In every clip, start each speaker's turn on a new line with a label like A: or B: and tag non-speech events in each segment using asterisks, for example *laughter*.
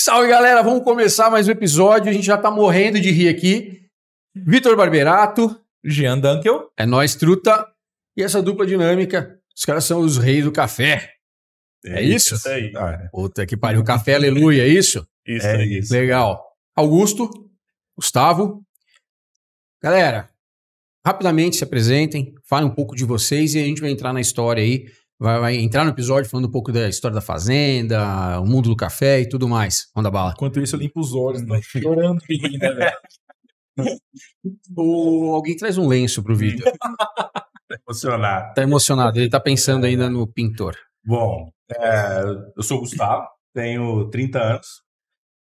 A: Salve galera, vamos começar mais um episódio. A gente já tá morrendo de rir aqui. Vitor Barberato,
B: Jean Dunkel.
A: é nós truta e essa dupla dinâmica. Os caras são os reis do café. É isso?
C: Isso aí.
D: Ah, é.
A: Puta que pariu, café aleluia, é isso?
C: Isso
D: É
C: aí.
D: isso.
A: Legal. Augusto, Gustavo. Galera, rapidamente se apresentem, falem um pouco de vocês e a gente vai entrar na história aí. Vai, vai entrar no episódio falando um pouco da história da fazenda, o mundo do café e tudo mais. Manda bala.
B: Enquanto isso, eu limpo os olhos, né? chorando de rir, né? *laughs*
A: O, alguém traz um lenço pro Vitor.
D: Emocionado.
A: Tá emocionado, ele tá pensando ainda no pintor.
D: Bom, é, eu sou o Gustavo, tenho 30 anos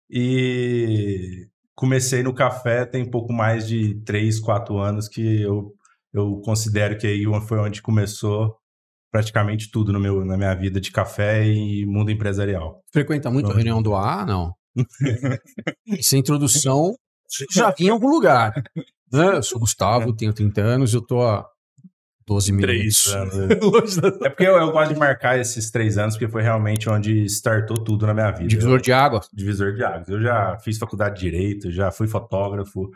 D: e comecei no café tem pouco mais de 3, 4 anos que eu, eu considero que aí foi onde começou praticamente tudo no meu, na minha vida de café e mundo empresarial.
A: Frequenta muito a
D: Não.
A: reunião do AA? Não. *laughs* Essa introdução já vinha em algum lugar. Né? Eu sou Gustavo, tenho 30 anos, eu tô há 12 minutos.
D: Anos. *laughs* É porque eu, eu gosto de marcar esses três anos, porque foi realmente onde startou tudo na minha vida.
A: Divisor de água.
D: divisor de águas. Eu já fiz faculdade de direito, já fui fotógrafo,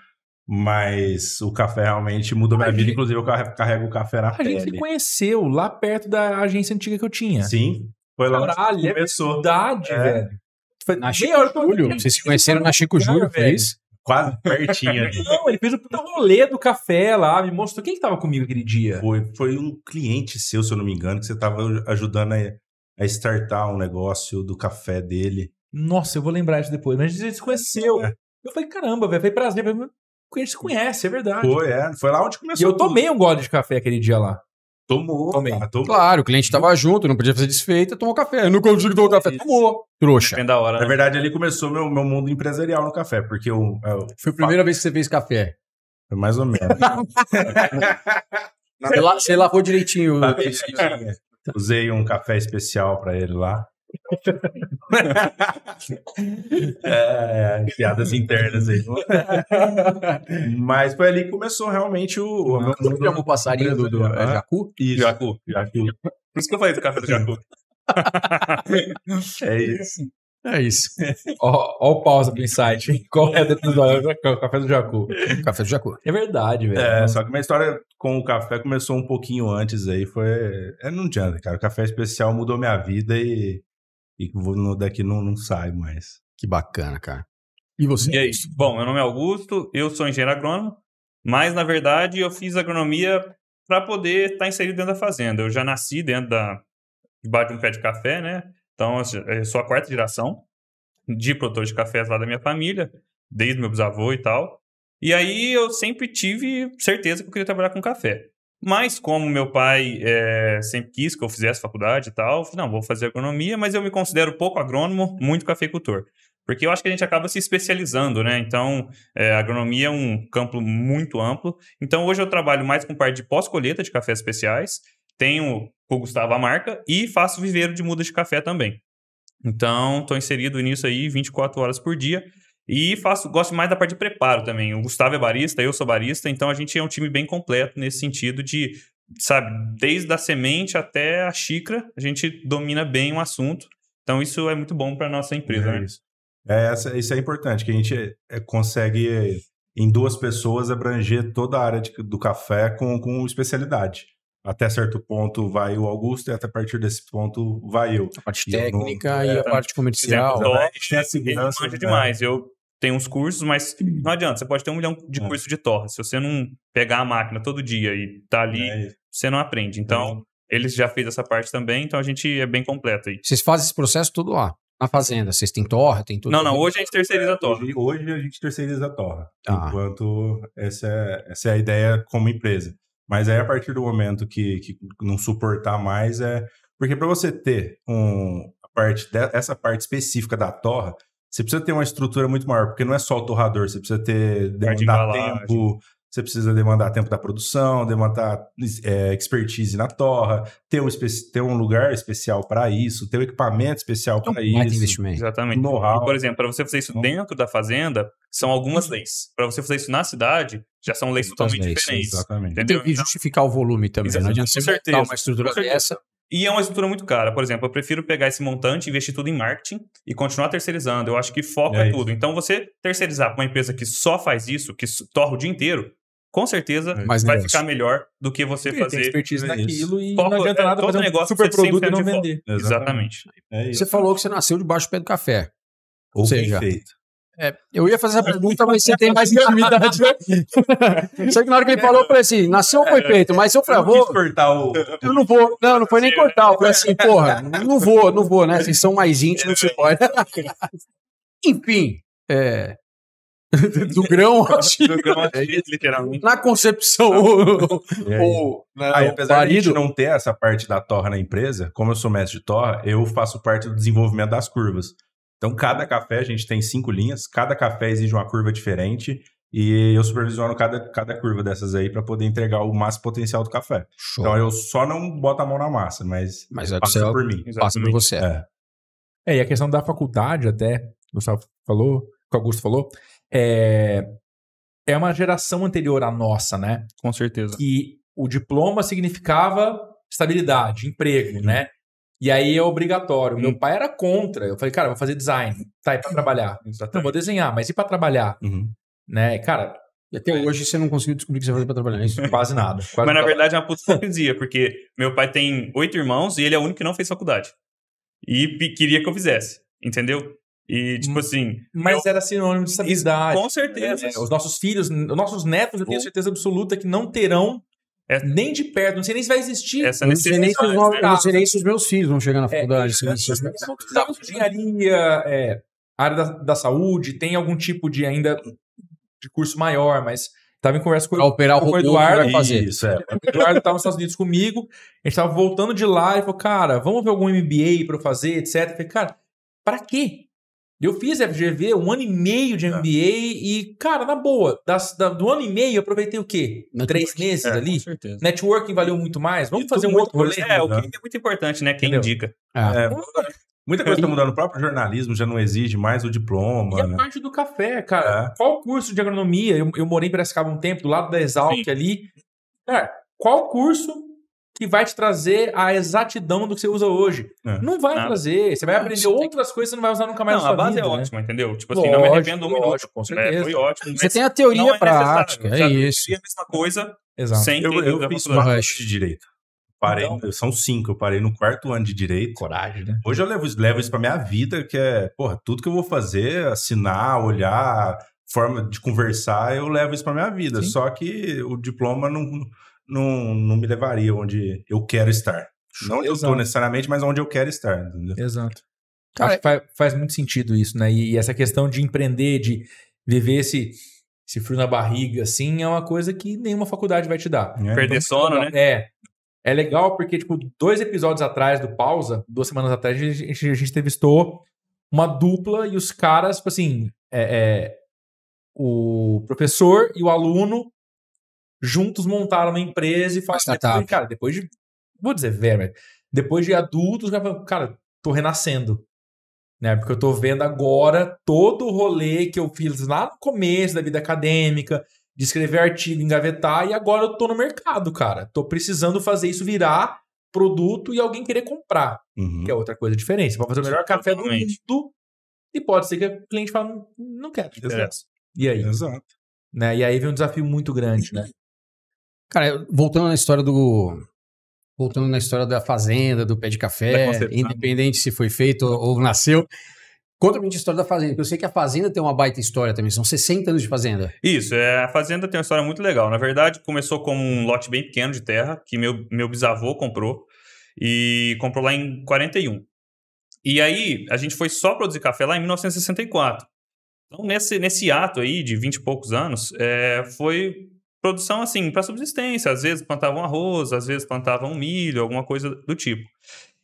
D: mas o café realmente mudou minha
B: A
D: vida. Inclusive, eu carre- carrego o café na
B: A gente se
D: pele.
B: conheceu lá perto da agência antiga que eu tinha.
D: Sim, foi lá
B: Caralho,
D: onde
B: é
D: começou.
B: verdade,
D: É.
B: velho. Foi
A: Na Chico
B: hora
A: Júlio. Vocês se conheceram na Chico
B: Cara,
A: Júlio,
B: velho.
A: isso?
D: Quase pertinho ali. *laughs*
B: Não, ele fez o puta rolê do café lá, me mostrou. Quem que tava comigo aquele dia?
D: Foi, foi um cliente seu, se eu não me engano, que você estava ajudando a, a startar um negócio do café dele.
B: Nossa, eu vou lembrar isso depois. Mas a gente se conheceu.
D: É.
B: Eu falei, caramba, velho, foi prazer. Falei, A gente se conhece, é verdade.
D: Foi, é. Foi lá onde
B: E
D: começou.
B: eu tomei um gole de café aquele dia lá.
D: Tomou.
B: Tomei.
D: cara, tomou.
A: Claro, o cliente tava junto, não podia fazer desfeita, tomou café. Eu não consigo tomar café.
D: Isso.
A: Tomou. Trouxa.
C: Bem da hora,
D: Na
C: né?
D: verdade, ali começou meu, meu mundo empresarial no café, porque eu, eu
A: Foi a primeira vez que você fez café.
D: foi mais ou menos. *laughs*
A: Você, lá, lavou direitinho.
D: Usei um café especial pra ele lá. É, piadas internas aí. *laughs* Mas foi ali que começou realmente o, o
A: chamou o passarinho do, do é,
D: Hã?
A: Jacu?
D: Isso,
C: Jacu.
D: Jacu.
C: Por isso que eu falei do café do Jacu. *laughs*
D: É isso.
A: É isso.
B: Ó, ó o pausa pro insight. hein? Qual é do episódio? O café do Jacu.
A: Café do Jacu.
B: É verdade, velho.
D: É, só que minha história com o café começou um pouquinho antes aí. Foi. É, não adianta, cara. O café especial mudou minha vida e, e vou- no- daqui não, não sai mais.
A: Que bacana, cara. E você?
C: E aí? Bom, meu nome é Augusto, eu sou engenheiro agrônomo, mas na verdade eu fiz agronomia para poder estar inserido dentro da fazenda. Eu já nasci dentro da debaixo de um pé de café, né? Então eu sou a quarta geração de produtor de cafés lá da minha família, desde meu bisavô e tal. E aí eu sempre tive certeza que eu queria trabalhar com café. Mas como meu pai eh, sempre quis que eu fizesse faculdade e tal, eu falei, não, vou fazer agronomia, mas eu me considero pouco agrônomo, muito cafeicultor. Porque eu acho que a gente acaba se especializando, né? Então, é, agronomia é um campo muito amplo. Então, hoje eu trabalho mais com parte de pós-colheita de cafés especiais, tenho com o Gustavo a marca e faço viveiro de muda de café também. Então, estou inserido nisso aí 24 horas por dia. E faço, gosto mais da parte de preparo também. O Gustavo é barista, eu sou barista, então a gente é um time bem completo nesse sentido de, sabe, desde a semente até a xícara, a gente domina bem o assunto. Então, isso é muito bom para nossa empresa,
D: É
C: né?
D: isso. É, essa- isso é importante, que a gente é, consegue, em duas pessoas, abranger toda a área de- do café com, com especialidade. Até certo ponto vai o Augusto e até a partir desse ponto vai eu.
A: A parte
D: E eu não-
A: técnica e
D: é,
A: a parte comercial.
C: Exemplo,
D: Então, tem a
C: Ele
D: segurança.
C: manja
D: né?
C: demais. Eu tenho uns cursos, mas não adianta. Você pode ter um milhão de
D: É.
C: cursos de torre. Se você não pegar a máquina todo dia e tá ali,
D: É
C: você não aprende. Então, eles já fez essa parte também, então a gente é bem completo aí.
A: Vocês fazem esse processo tudo lá, na fazenda. Vocês têm torra, tem tudo.
C: Não, não, hoje a gente terceiriza a torre.
D: Hoje, hoje a gente terceiriza a torra,
A: Tá.
D: enquanto essa é, essa é a ideia como empresa. Mas aí, a partir do momento que, que não suportar mais, é. Porque para você ter um, a parte de- essa parte específica da torra, você precisa ter uma estrutura muito maior, porque não é só o torrador, você precisa ter demandar tempo, você precisa demandar tempo da produção, demandar é, expertise na torra, ter um, ter um lugar especial para isso, ter um equipamento especial
A: um
D: para
A: baita
D: isso.
A: investimento.
C: Exatamente.
D: Know-how.
C: E, por exemplo, para você fazer isso
D: Então-
C: dentro da fazenda, são algumas leis. Para você fazer isso na cidade, já são leis
A: Muitas
C: totalmente
A: leis,
C: diferentes.
D: Exatamente.
C: Entendeu?
A: Tem que justificar o volume também. Não
C: Exatamente,
A: adianta você
C: certeza,
A: uma estrutura dessa
C: E é uma estrutura muito cara. Por exemplo, eu prefiro pegar esse montante, investir tudo em marketing e continuar terceirizando. Eu acho que foco
D: É
C: é, tudo. Então, você terceirizar para uma empresa que só faz isso, que torra o dia inteiro, com certeza
D: É.
C: Vai
A: negócio.
C: ficar melhor do que você
B: tem
C: fazer.
B: expertise
D: é
B: naquilo e
C: Foco-
B: não adianta
C: é,
B: nada
C: todo
B: fazer um
C: negócio
B: super produto e não
C: tem de
B: vender.
C: Exatamente.
D: É isso.
A: Você falou que você nasceu debaixo do pé do café.
D: Ou bem
A: seja,
D: feito.
A: É, eu ia fazer essa pergunta, mas você tem mais *laughs* intimidade. *laughs* Só que na hora que ele falou, eu falei assim: nasceu ou foi feito? Mas eu falei, ah,
D: Eu não quis
A: vou,
D: cortar o.
A: eu não vou. Não, não foi nem cortar. Eu falei assim, porra, não vou, não vou, né? Vocês são mais íntimos, você pode. *laughs* Enfim, é, do grão,
C: ao xis, literalmente.
A: na concepção, o,
D: E aí?
A: o, né,
D: Aí, apesar de a gente não ter essa parte da torra na empresa, como eu sou mestre de torra, eu faço parte do desenvolvimento das curvas. Então, cada café, a gente tem cinco linhas, cada café exige uma curva diferente e eu supervisiono cada, cada curva dessas aí para poder entregar o máximo potencial do café.
A: Show.
D: Então, eu só não boto a mão na massa, mas
A: Mas é que
D: passa por mim.
A: passa por você.
D: É.
B: É, e a questão da faculdade, até, o Gustavo falou, que o Augusto falou, é, é uma geração anterior à nossa, né?
C: Com certeza.
B: Que o diploma significava estabilidade, emprego, né? E aí é obrigatório. Meu pai era contra. Eu falei, cara, eu vou fazer design. Tá, e pra trabalhar? Então, vou desenhar, mas e pra trabalhar?
D: Uhum.
B: Né? Cara,
A: E até hoje você não conseguiu descobrir o que você vai fazer pra trabalhar isso. *laughs*
B: quase nada. Quase
C: Mas na verdade é uma puta hipocrisia, porque meu pai tem oito irmãos e ele é o único que não fez faculdade. E queria que eu fizesse, entendeu? E, tipo
B: Hum,
C: assim,
B: Mas era sinônimo de estabilidade.
C: com certeza.
B: É, os nossos filhos, os nossos netos, eu tenho certeza absoluta que não terão
C: É-
B: nem de perto, não sei nem se vai existir.
C: Essa
A: não sei nem se os, não sei nem se os meus filhos vão chegar na faculdade.
B: É,
A: se-
B: é,
A: se-
B: de engenharia, é, área da, da saúde, tem algum tipo de ainda de curso maior, mas estava em conversa com
A: Pra operar o
B: com o Eduardo.
A: vai fazer.
D: Isso, é.
B: O Eduardo estava nos Estados Unidos comigo, a gente estava voltando de lá e falou, cara, vamos ver algum MBA para eu fazer, etc. Eu falei, cara, para quê? Eu fiz FGV, um ano e meio de MBA e, cara, na boa, das- da- do ano e meio eu aproveitei o quê?
A: Networking.
B: Três meses
C: É,
B: ali?
C: com certeza.
B: Networking valeu muito mais? Vamos
D: E
B: fazer um outro
D: muito
B: rolê?
C: É, o que é muito importante, né? Quem
B: Entendeu?
C: indica.
A: Ah,
D: É, muita coisa está mudando. O próprio jornalismo já não exige mais o diploma.
B: E a
D: né?
B: parte do café, cara.
D: É.
B: Qual curso de agronomia? Eu, eu morei em Piracicaba um tempo, do lado da Exalc
C: Sim.
B: ali. Cara, qual curso que vai te trazer a exatidão do que você usa hoje?
D: É.
B: Não vai
C: Nada.
B: trazer. Você vai
A: Não,
B: aprender outras coisas que você não vai usar nunca mais
C: Não,
B: na
C: a
B: sua
C: base
B: vida.
C: é
B: né?
C: ótima, entendeu? Tipo assim, não me
B: Lógico,
C: arrependo um minuto.
B: lógico, com
C: É,
B: certeza.
C: foi ótimo.
A: Você tem a teoria
C: é
A: prática, é isso.
C: A mesma coisa
B: Exato.
C: sem
D: Eu,
C: ter
D: eu
C: pra
D: fiz uma de direito. Parei, são cinco, eu parei no quarto ano de direito.
B: Coragem, né?
D: Hoje eu levo, isso- levo isso pra minha vida, que é, porra, tudo que eu vou fazer, assinar, olhar, forma de conversar, eu levo isso pra minha vida.
B: Sim.
D: Só que o diploma não, não, não me levaria onde eu quero estar. Não onde eu estou necessariamente, mas onde eu quero estar. Entendeu?
B: Exato.
A: Cara,
B: Acho que faz, faz muito sentido isso, né? E, essa questão de empreender, de viver esse, esse frio na barriga, assim, é uma coisa que nenhuma faculdade vai te dar.
D: É,
C: Perder sono, né?
B: É. É legal porque, tipo, dois episódios atrás do Pausa, duas semanas atrás, a gente, a gente entrevistou uma dupla e os caras, tipo assim, é, é, o professor e o aluno juntos montaram uma empresa e falaram, depois, cara, depois de, vou dizer velho, depois de adultos, cara, tô renascendo. Né? Porque eu tô vendo agora todo o rolê que eu fiz lá no começo da vida acadêmica, de escrever artigo, engavetar, e agora eu tô no mercado, cara. Tô precisando fazer isso virar produto e alguém querer comprar,
D: Uhum.
B: que é outra coisa diferente. Você pode fazer o melhor café do mundo e pode ser que o cliente fale, não, quero. interessa. E aí?
D: Exato.
B: Né? E aí vem um desafio muito grande, né?
A: Cara, voltando na história do. Voltando na história da fazenda, do pé de café, independente se foi feito ou, ou nasceu. Conta pra gente a história da fazenda, porque eu sei que a fazenda tem uma baita história também. São 60 anos de fazenda.
C: Isso, é, a fazenda tem uma história muito legal. Na verdade, começou como um lote bem pequeno de terra, que meu, meu bisavô comprou, e comprou lá em 41. E aí, a gente foi só produzir café lá em 1964. Então, nesse, nesse ato aí, de 20 e poucos anos, é, foi produção, assim, para subsistência. Às vezes plantavam arroz, às vezes plantavam milho, alguma coisa do tipo.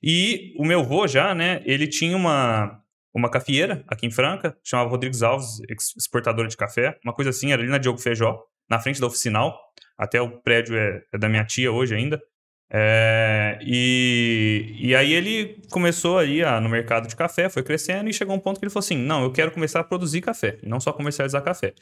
C: E o meu avô já, né, ele tinha uma, uma cafieira aqui em Franca, chamava Rodrigues Alves, ex- exportadora de café, uma coisa assim, era ali na Diogo Feijó, na frente da oficinal. Até o prédio é, é da minha tia hoje ainda. É, e, e aí ele começou aí a, no mercado de café, foi crescendo e chegou um ponto que ele falou assim: não, eu quero começar a produzir café, não só comercializar café.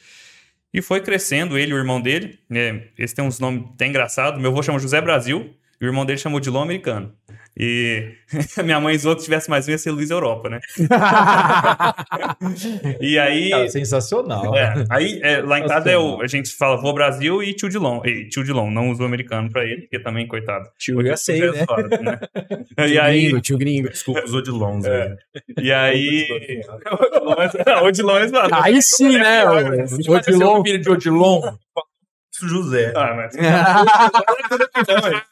C: E foi crescendo ele e o irmão dele. né, esse tem uns nomes até engraçados. Meu avô chama José Brasil E o irmão dele chamou de Dilon americano. E *laughs* minha mãe zoou que tivesse mais um ia ser Luiz Europa, né? *laughs* e aí.
B: Cara, sensacional.
C: É, aí é, lá em casa é o, a gente fala vô Brasil e tio Dilon. E tio Dilon, não usa o americano pra ele, porque também, coitado.
B: Tio, eu sei, né?
C: zoado, né? *laughs*
A: Tio
C: e aí.
A: gringo, tio gringo.
D: Desculpa os odilons
C: É.
D: aí.
C: E aí. o Dilon é.
A: Aí sim, né? O, o Odilon.
B: filho de Odilon.
D: José.
C: Ah, mas.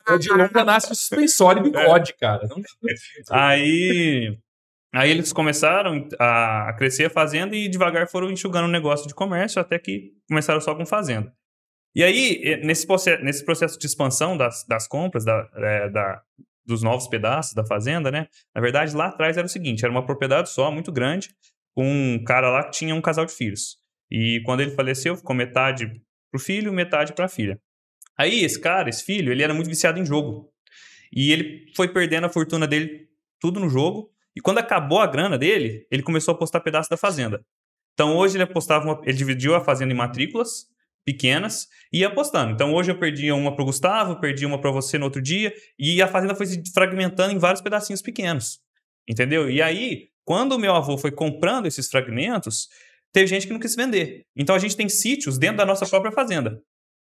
B: Odilon já nasce suspensório e bigode, cara. Não
C: Aí. Aí eles começaram a crescer a fazenda e devagar foram enxugando o negócio de comércio até que começaram só com fazenda. E aí, nesse, proce- nesse processo de expansão das, das compras, da, eh, da- dos novos pedaços da fazenda, né? Na verdade, lá atrás era o seguinte: era uma propriedade só, muito grande, com um cara lá que tinha um casal de filhos. E quando ele faleceu, ficou metade pro filho, metade pra filha. Aí, esse cara, esse filho, ele era muito viciado em jogo. E ele foi perdendo a fortuna dele tudo no jogo. E quando acabou a grana dele, ele começou a apostar pedaço da fazenda. Então hoje ele apostava, uma- ele dividiu a fazenda em matrículas pequenas e ia apostando. Então hoje eu perdia uma pro Gustavo, perdi uma para você no outro dia, e a fazenda foi se fragmentando em vários pedacinhos pequenos. Entendeu? E aí, quando o meu avô foi comprando esses fragmentos, teve gente que não quis vender. Então a gente tem sítios dentro da nossa própria fazenda.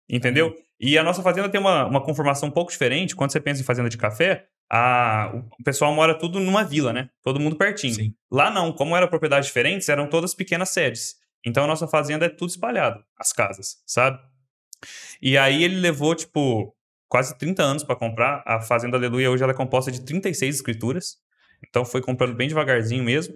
C: Entendeu? E a nossa fazenda tem uma, uma conformação um pouco diferente. Quando você pensa em fazenda de café, a, o pessoal mora tudo numa vila, né? Todo mundo pertinho.
B: Sim.
C: Lá não, como eram propriedades diferentes, eram todas pequenas sedes. Então a nossa fazenda é tudo espalhado, as casas, sabe? E aí ele levou, tipo, quase 30 anos para comprar. A Fazenda Aleluia hoje ela é composta de 36 escrituras. Então foi comprando bem devagarzinho mesmo.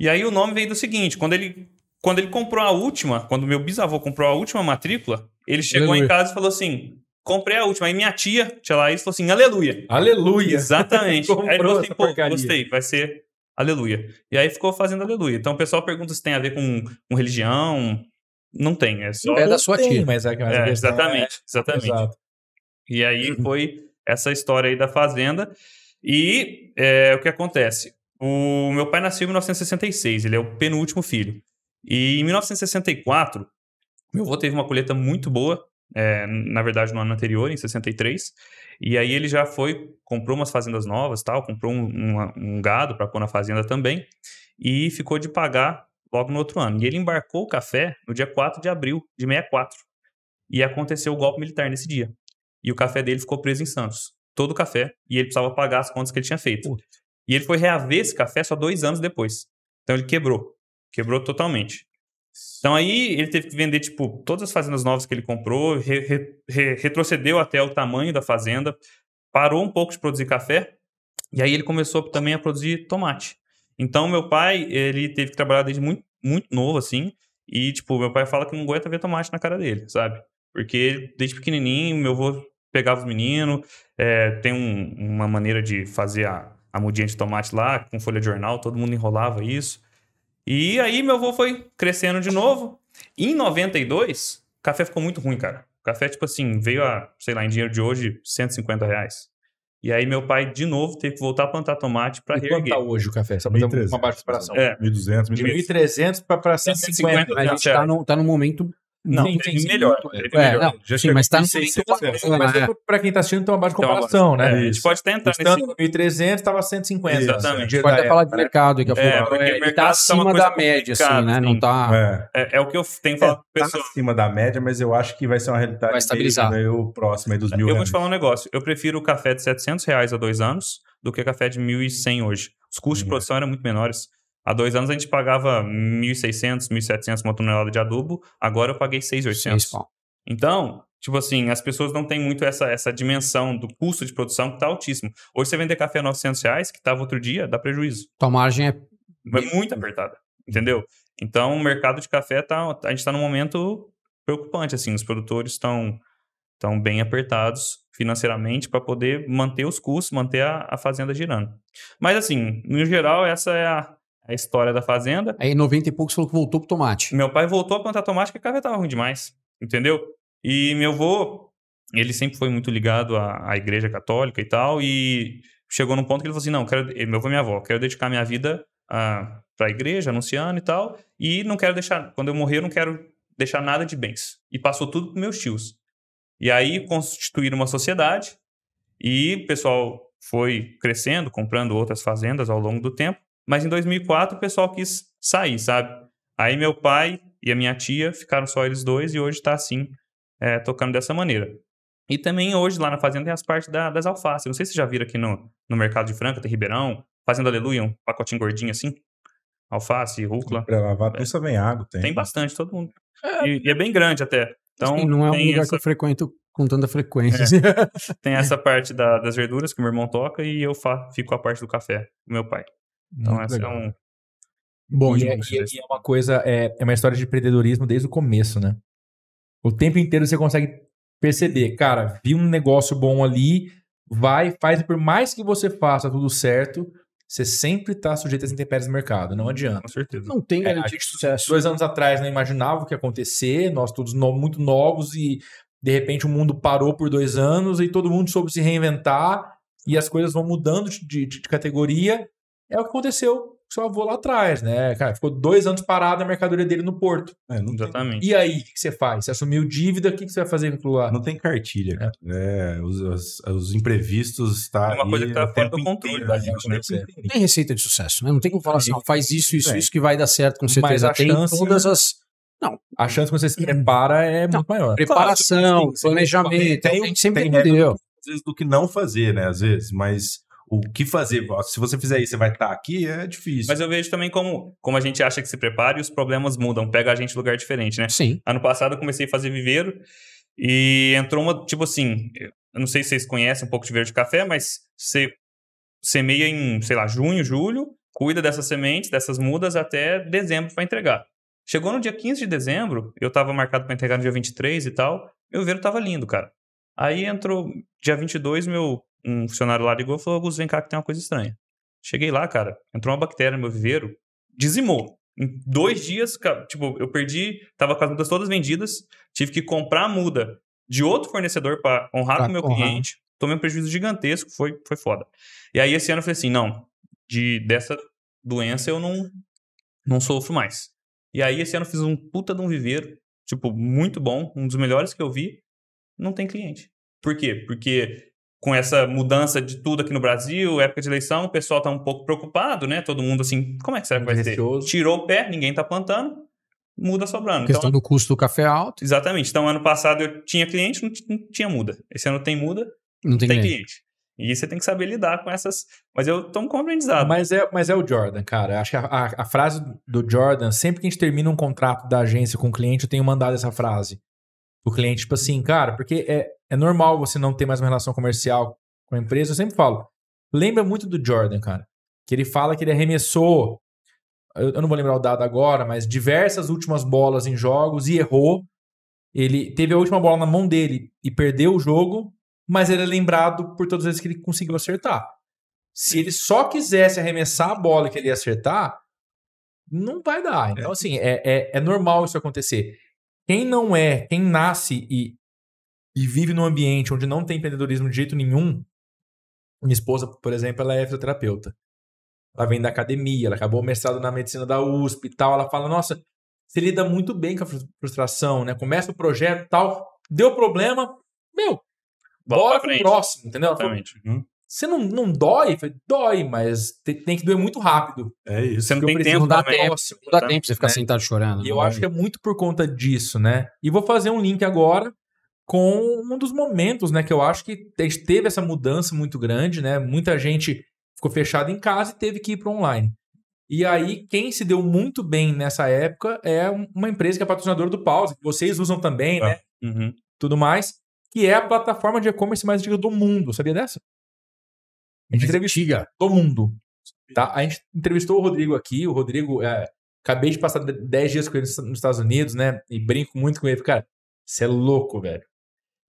C: E aí o nome veio do seguinte, quando ele quando ele comprou a última, quando meu bisavô comprou a última matrícula, ele chegou
A: Aleluia.
C: em casa e falou assim: "Comprei a última". Aí minha tia, tia Laís, falou assim: "Aleluia".
B: Aleluia.
C: Exatamente. *laughs* aí ele falou assim, pô,
B: porcaria.
C: gostei, vai ser aleluia. E aí ficou fazendo aleluia. Então o pessoal pergunta se tem a ver com, com religião. Não tem, é só.
A: É da sua
B: Tem,
A: tia.
B: Mas é, mas
C: É,
B: questão
C: exatamente,
B: é-
C: exatamente.
B: Exato.
C: E aí foi essa história aí da fazenda. E é, o que acontece? O meu pai nasceu em 1966, ele é o penúltimo filho. E em 1964, meu avô teve uma colheita muito boa, é, na verdade no ano anterior, em 63. E aí ele já foi, comprou umas fazendas novas, tal, comprou um, uma- um gado para pôr na fazenda também, e ficou de pagar logo no outro ano. E ele embarcou o café no dia 4 de abril de 64. E aconteceu o golpe militar nesse dia. E o café dele ficou preso em Santos. Todo o café. E ele precisava pagar as contas que ele tinha feito. E ele foi reaver esse café só dois anos depois. Então ele quebrou. Quebrou totalmente. Então aí ele teve que vender, tipo, todas as fazendas novas que ele comprou, re- re- re- retrocedeu até o tamanho da fazenda, parou um pouco de produzir café, e aí ele começou também a produzir tomate. Então meu pai, ele teve que trabalhar desde muito, muito novo, assim, e, tipo, meu pai fala que não aguenta ver tomate na cara dele, sabe? Porque desde pequenininho, meu avô pegava os meninos, é, tem um- uma maneira de fazer a, a mudinha de tomate lá, com folha de jornal, todo mundo enrolava isso. E aí meu avô foi crescendo de novo. Em 92, o café ficou muito ruim, cara. O café, tipo assim, veio a, sei lá, em dinheiro de hoje, 150 reais. E aí meu pai, de novo, teve que voltar a plantar tomate pra
B: E quanto
C: reerguer.
B: tá hoje o café? Só pra ter
D: 1.300.
B: uma baixa comparação.
C: É.
D: 1.200,
B: De
D: 1.300.
B: 1.300 pra, pra 150.
C: 150.
A: Mas a gente tá, no, tá num momento.
C: Não,
B: Sim,
C: teve
B: sim,
C: melhor.
B: muito
C: teve
A: É,
C: melhor.
A: não,
D: Já
A: sim, mas tá
D: em
A: no
D: 600
A: momento.
D: reais.
B: Mas
A: É.
B: pra quem tá assistindo, tem uma baixa
C: Então,
B: comparação,
C: agora, é,
B: né?
C: a gente pode até entrar nesse...
B: Estando em 1.300, tava 150.
C: Exatamente.
B: Dinheiro
A: Pode
B: da
A: até falar de
B: época, né?
A: mercado daqui a pouco.
C: É, porque
A: É,
C: mercado
A: tá
C: tá uma
A: acima da média, assim, né? Não tá.
D: É.
C: É, é o que eu tenho que falar pro
D: Tá
C: pessoal.
D: acima da média, mas eu acho que vai ser uma realidade
A: Vai estabilizar.
D: meio, meio próxima aí dos mil
C: Eu vou te falar um negócio. Eu prefiro o café de 700 reais há dois anos do que café de 1.100 hoje. Os custos de
D: Uhum.
C: produção eram muito menores. Há dois anos a gente pagava 1.600, 1.700 uma tonelada de adubo. Agora eu paguei 6.800.
A: Seis pau.
C: Então, tipo assim, as pessoas não têm muito essa, essa dimensão do custo de produção que tá altíssimo. Hoje você vender café a 900 reais, que tava outro dia, dá prejuízo.
A: Tua margem é.
C: É muito apertada, entendeu? Então, o mercado de café tá, a gente está num momento preocupante, assim, os produtores estão estão bem apertados financeiramente para poder manter os custos, manter a, a fazenda girando. Mas assim, no geral, essa é a, a história da fazenda.
A: Aí 90 e poucos falou que voltou pro tomate.
C: Meu pai voltou a plantar tomate porque a café tava ruim demais, entendeu? E meu avô, ele sempre foi muito ligado à, à igreja católica e tal, e chegou num ponto que ele falou assim, não, quero, meu avô e minha avó, quero dedicar minha vida a, pra igreja, anunciando e tal, e não quero deixar, quando eu morrer, eu não quero deixar nada de bens. E passou tudo pros meus tios. E aí constituíram uma sociedade, E o pessoal foi crescendo, comprando outras fazendas ao longo do tempo. Mas em 2004 o pessoal quis sair, sabe? Aí meu pai e a minha tia ficaram só eles dois e hoje está assim, é, tocando dessa maneira. E também hoje lá na fazenda tem as partes da- das alfaces. Não sei se vocês já viram aqui no, no mercado de Franca, tem Ribeirão, Fazenda Aleluia, um pacotinho gordinho assim. Alface, rúcula.
D: Pra lavar, tem só vem água, tem.
C: Tem bastante, todo mundo. E, e é bem grande até. Então
A: Assim, não é um lugar
C: essa,
A: que eu frequento com tanta frequência. *laughs*
C: tem essa parte da- das verduras que o meu irmão toca e eu fa- fico com a parte do café, o meu pai. Então
A: Muito
C: essa
A: legal.
C: é um.
A: Bom,
B: e, é,
A: demais.
B: e é- e é uma coisa, é, é uma história de empreendedorismo desde o começo, né? O tempo inteiro você consegue perceber, cara, vi um negócio bom ali, vai, faz, e por mais que você faça tudo certo, você sempre tá sujeito às intempéries do mercado, não adianta.
C: Com certeza.
A: Não tem
B: É,
A: garantia de sucesso.
B: Dois anos atrás não imaginava o que ia acontecer, nós todos no- muito novos e de repente o mundo parou por dois anos e todo mundo soube se reinventar e as coisas vão mudando de, de- de categoria. É o que aconteceu com seu avô lá atrás, né? Cara, ficou dois anos parado a mercadoria dele no porto.
D: É, não, tem,
C: Exatamente.
B: E aí, o que você faz? Você assumiu dívida, o que que você vai fazer com aquilo lá?
D: não tem cartilha. cara. É, os, os- os imprevistos tá
C: É uma coisa que tá
D: o
C: fora do controle
D: inteiro,
C: da
D: né?
C: gente, né?
A: Não tem receita de sucesso, né? Não tem como falar assim, ó, faz isso, isso,
D: É.
A: isso que vai dar certo com
B: Mas
A: certeza.
B: a
A: Tem
B: chance-
A: todas as
B: A chance que você se prepara é muito maior.
A: preparação,
D: sim.
A: planejamento, é a gente sempre
D: tem regra
A: entendeu.
D: às vezes do que não fazer, né? Às vezes, mas o que fazer? Se você fizer isso, você vai estar aqui, é difícil.
C: Mas eu vejo também como, como a gente acha que se prepara e os problemas mudam, pega a gente em lugar diferente, né?
A: Sim.
C: Ano passado eu comecei a fazer viveiro e entrou uma, tipo assim, eu não sei se vocês conhecem um pouco de viveiro de café, mas você semeia em, sei lá, junho, julho, cuida dessas sementes, dessas mudas até dezembro para entregar. Chegou no dia 15 de dezembro, eu tava marcado para entregar no dia 23 e tal, meu viveiro tava lindo, cara. Aí entrou dia 22, meu um funcionário lá ligou e falou: Augusto, vem cá que tem uma coisa estranha. Cheguei lá, cara, entrou uma bactéria no meu viveiro, dizimou. Em dois dias, tipo, eu perdi, tava com as mudas todas vendidas, tive que comprar a muda de outro fornecedor para honrar
A: Pra
C: com o meu
A: honrar.
C: cliente. Tomei um prejuízo gigantesco, foi, foi foda. E aí esse ano eu falei assim, não, de dessa doença eu não não sofro mais. E aí esse ano eu fiz um puta de um viveiro, tipo, muito bom, um dos melhores que eu vi, não tem cliente. Por quê? Porque com essa mudança de tudo aqui no Brasil, época de eleição, o pessoal tá um pouco preocupado, né? Todo mundo assim, como é que será que vai ser? Tirou o pé, ninguém tá plantando, muda sobrando.
A: A questão
C: Então,
A: do custo do café alto,
C: exatamente. Então, ano passado eu tinha cliente, não, não tinha muda. Esse ano tem muda,
A: não tem,
C: tem
A: cliente.
C: cliente. E você tem que saber lidar com essas. Mas eu tomo como aprendizado.
B: Mas é, mas é o Jordan, cara. Acho que a, a- a frase do Jordan, sempre que a gente termina um contrato da agência com o cliente, eu tenho mandado essa frase. O cliente, tipo assim, cara, porque é, é normal você não ter mais uma relação comercial com a empresa. Eu sempre falo. Lembra muito do Jordan, cara. Que ele fala que ele arremessou. Eu, eu não vou lembrar o dado agora, mas diversas últimas bolas em jogos e errou. Ele teve a última bola na mão dele e perdeu o jogo, mas ele é lembrado por todas as vezes que ele conseguiu acertar. Se ele só quisesse arremessar a bola que ele ia acertar, não vai dar. Então, assim, é, é, é normal isso acontecer. Quem não é, quem nasce e, e vive num ambiente onde não tem empreendedorismo de jeito nenhum, minha esposa, por exemplo, ela é fisioterapeuta. Ela vem da academia, ela acabou o mestrado na medicina da USP e tal. Ela fala, nossa, você lida muito bem com a frus- frustração, né? Começa o projeto tal, deu problema, meu, bora pro próximo, entendeu?
C: Exatamente.
B: Você não, não dói? Eu falei, dói, mas te- tem, que doer muito rápido.
D: É isso.
C: Você não tem
B: preciso
C: tempo
A: dar
C: também.
A: tempo. Não dá tempo pra você ficar
B: né?
A: sentado chorando.
B: E eu
A: não
B: acho que é muito por conta disso, né? E vou fazer um link agora com um dos momentos, né? Que eu acho que a gente teve essa mudança muito grande, né? Muita gente ficou fechada em casa e teve que ir para online. E aí, quem se deu muito bem nessa época é um- uma empresa que é patrocinadora do Pause, que vocês usam também, né?
C: Uhum.
B: Tudo mais, que é a plataforma de e-commerce mais antiga do mundo. Sabia dessa? A gente entrevistou
A: Antiga.
B: do mundo. Tá? A gente entrevistou o Rodrigo aqui. O Rodrigo, é, acabei de passar 10 dias com ele nos Estados Unidos, né? E brinco muito com ele. Cara, você é louco, velho.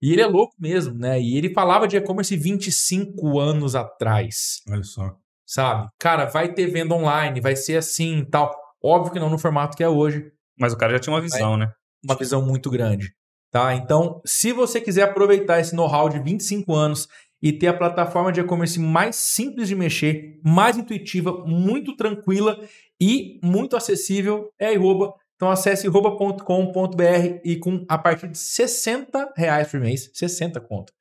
B: E ele é louco mesmo, né? E ele falava de e-commerce 25 anos atrás,
D: Olha só.
B: sabe? Cara, vai ter venda online, vai ser assim e tal. Óbvio que não no formato que é hoje,
C: Mas o cara já tinha uma visão, né?
B: uma visão muito grande, tá? Então, se você quiser aproveitar esse know-how de 25 anos e ter a plataforma de e-commerce mais simples de mexer, mais intuitiva, muito tranquila e muito acessível, é a Iroba. Então, acesse iroba.com.br e com a partir de 60 reais por mês, 60 conto.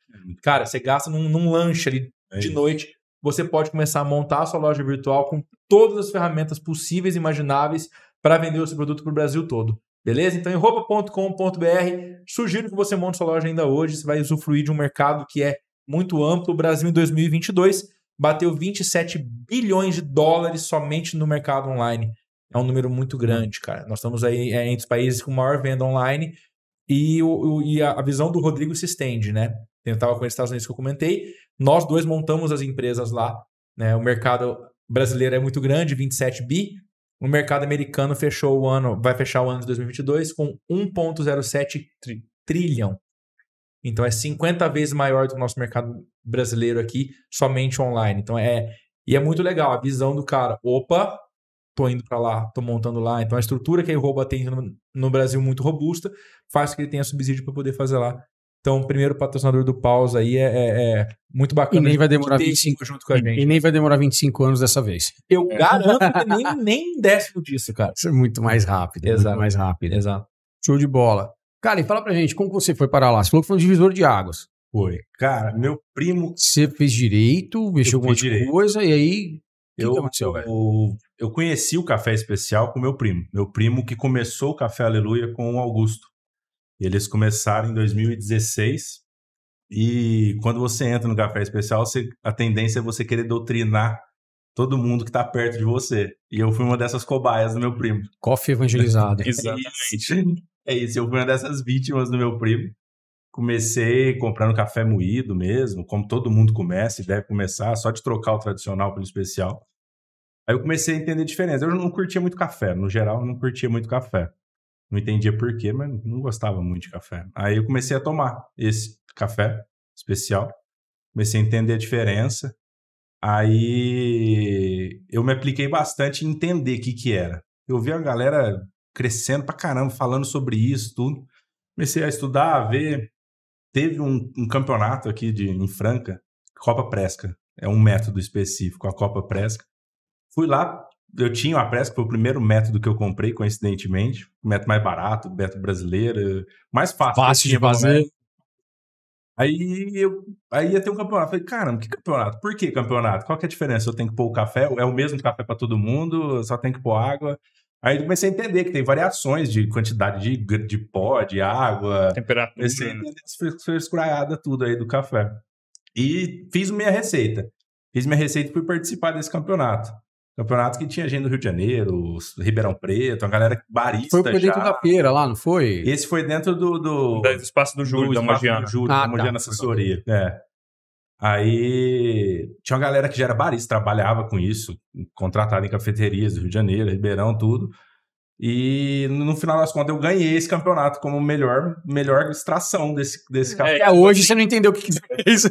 B: Cara, você gasta num, num lanche ali
D: É
B: de
D: isso.
B: noite. Você pode começar a montar a sua loja virtual com todas as ferramentas possíveis e imagináveis para vender o seu produto para o Brasil todo. Beleza? Então, em roupa.com.br, sugiro que você monte sua loja ainda hoje. Você vai usufruir de um mercado que é muito amplo. O Brasil, em 2022, bateu 27 bilhões de dólares somente no mercado online. É um número muito grande, cara. Nós estamos aí é, entre os países com maior venda online e, o, e a, visão do Rodrigo se estende, né? Eu com os Estados Unidos que eu comentei. Nós dois montamos as empresas lá. Né? O mercado brasileiro é muito grande, 27 bi. O mercado americano fechou o ano, vai fechar o ano de 2022 com 1,07 tri- trilhão. Então é 50 vezes maior do que o nosso mercado brasileiro aqui, somente online. Então é. E é muito legal a visão do cara. Opa, tô indo para lá, tô montando lá. Então a estrutura que a Rouba tem no, no Brasil muito robusta, faz com que ele tenha subsídio para poder fazer lá. Então, o primeiro patrocinador do Pausa aí é, é- é muito bacana.
A: E nem vai
B: de
A: demorar
B: ter
A: 25
B: junto com a gente.
A: E nem vai demorar 25 anos dessa vez.
B: Eu garanto que nem, nem um décimo disso, cara.
A: Isso é muito mais rápido.
B: Exato.
A: Muito mais rápido.
B: Exato.
A: Show de bola. Cara, e fala pra gente, como você foi parar lá? Você falou que foi um divisor de águas.
D: Foi. Cara, meu primo.
A: Você fez direito, mexeu
D: Eu
A: com um de
D: direito.
A: coisa, e aí. O que,
D: Eu,
A: que aconteceu, velho?
D: eu, eu conheci o café especial com meu primo. Meu primo que começou o Café Aleluia com o Augusto. Eles começaram em 2016. E quando você entra no café especial, você- a tendência é você querer doutrinar todo mundo que tá perto de você. E eu fui uma dessas cobaias do meu primo.
A: Coffee evangelizado. *laughs*
C: Exatamente.
D: É isso, eu fui uma dessas vítimas do meu primo. Comecei comprando café moído mesmo, como todo mundo começa e deve começar, só de trocar o tradicional pelo especial. Aí eu comecei a entender a diferença. Eu não curtia muito café, no geral, eu não curtia muito café. Não entendia por quê, mas não gostava muito de café. Aí eu comecei a tomar esse café especial. Comecei a entender a diferença. Aí eu me apliquei bastante em entender o que que era. Eu vi a galera crescendo pra caramba, falando sobre isso, tudo. Comecei a estudar, a ver. Teve um, um campeonato aqui de, em Franca, Copa Presca. É um método específico, a Copa Presca. Fui lá, eu tinha a Presca, foi o primeiro método que eu comprei, coincidentemente. O método mais barato, método brasileiro, mais fácil.
A: Fácil de fazer.
D: Aí eu aí ia ter um campeonato. Falei, caramba, que campeonato? Por que campeonato? Qual que é a diferença? Eu tenho que pôr o café? É o mesmo café para todo mundo? Só tem que pôr água? Aí eu comecei a entender que tem variações de quantidade de, de pó, de água.
C: Temperatura.
D: Comecei a entender frescuraiada tudo aí do café. E fiz minha receita. Fiz minha receita e fui participar desse campeonato. Campeonato que tinha gente do Rio de Janeiro, Ribeirão Preto, uma galera barista
A: Foi por dentro
D: já.
A: da feira lá, não foi?
D: Esse foi dentro do, do,
C: Do espaço do Júlio,
D: do
C: da Mogiana.
D: do Júlio,
A: Ah,
D: da
A: tá.
D: Mogiana Assessoria. É. Aí tinha uma galera que já era barista, trabalhava com isso, contratada em cafeterias do Rio de Janeiro, Ribeirão, tudo. E no final das contas eu ganhei esse campeonato como melhor, melhor extração desse, desse café.
A: É, hoje você não entendeu o que, que é isso.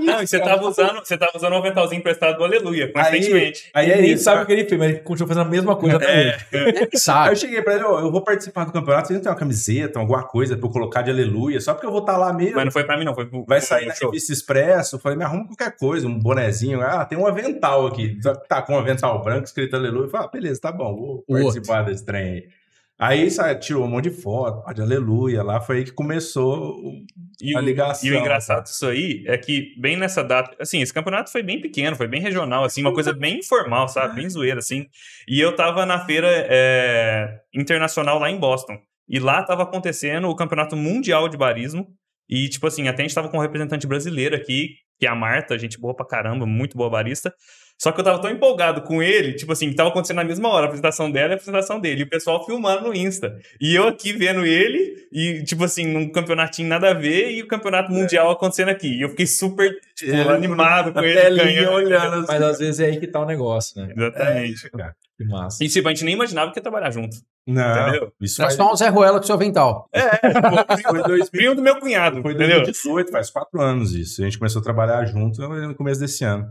C: Não, e você tava usando, você tava usando o aventalzinho emprestado do Aleluia, coincidentemente.
D: Aí
B: Ele
D: é
B: nem
D: isso.
B: sabe o que ele fez, mas ele continua fazendo a mesma coisa até hoje.
A: Nem
D: Aí *laughs*
A: sabe.
D: eu cheguei pra ele, ó, eu vou participar do campeonato, você não tem uma camiseta, alguma coisa pra eu colocar de aleluia, só porque eu vou estar lá mesmo.
C: Mas não foi pra mim, não. Foi pro,
D: Vai sair na
C: show.
D: revista Expresso. Eu falei, me arruma qualquer coisa, um bonezinho. Ah, tem um avental aqui. Tá com um avental branco escrito aleluia. Eu falei, ah, beleza, tá bom, vou
A: O
D: participar desse trem aí. Aí sabe, tirou um monte de foto, de aleluia lá. Foi aí que começou
C: E
D: a
C: o,
D: ligação.
C: e o engraçado disso aí é que, bem nessa data, assim, esse campeonato foi bem pequeno, foi bem regional, assim, uma coisa bem informal, sabe? Bem zoeira, assim. E eu tava na feira é, internacional lá em Boston. E lá tava acontecendo o campeonato mundial de barismo. E, tipo assim, até a gente tava com um representante brasileiro aqui, que é a Marta, gente boa pra caramba, muito boa barista. Só que eu tava tão empolgado com ele, tipo assim, que tava acontecendo na mesma hora, a apresentação dela e a apresentação dele. E o pessoal filmando no Insta. E eu aqui vendo ele, e, tipo assim, num campeonatinho nada a ver, e o campeonato mundial acontecendo aqui. E eu fiquei super, tipo,
D: Ele-
C: animado com ele ganhando.
D: olhando assim.
B: Mas às vezes é aí que tá o negócio, né?
C: Exatamente.
D: cara.
B: Que massa.
C: E tipo, a gente nem imaginava que ia trabalhar junto.
D: Não,
C: Entendeu?
D: isso
A: Era
D: faz,
A: só um Zé Ruela com seu avental. *laughs*
D: foi, dois,
C: Primo do meu cunhado,
D: foi
C: entendeu?
D: 2018, faz quatro anos isso. A gente começou a trabalhar junto no começo desse ano.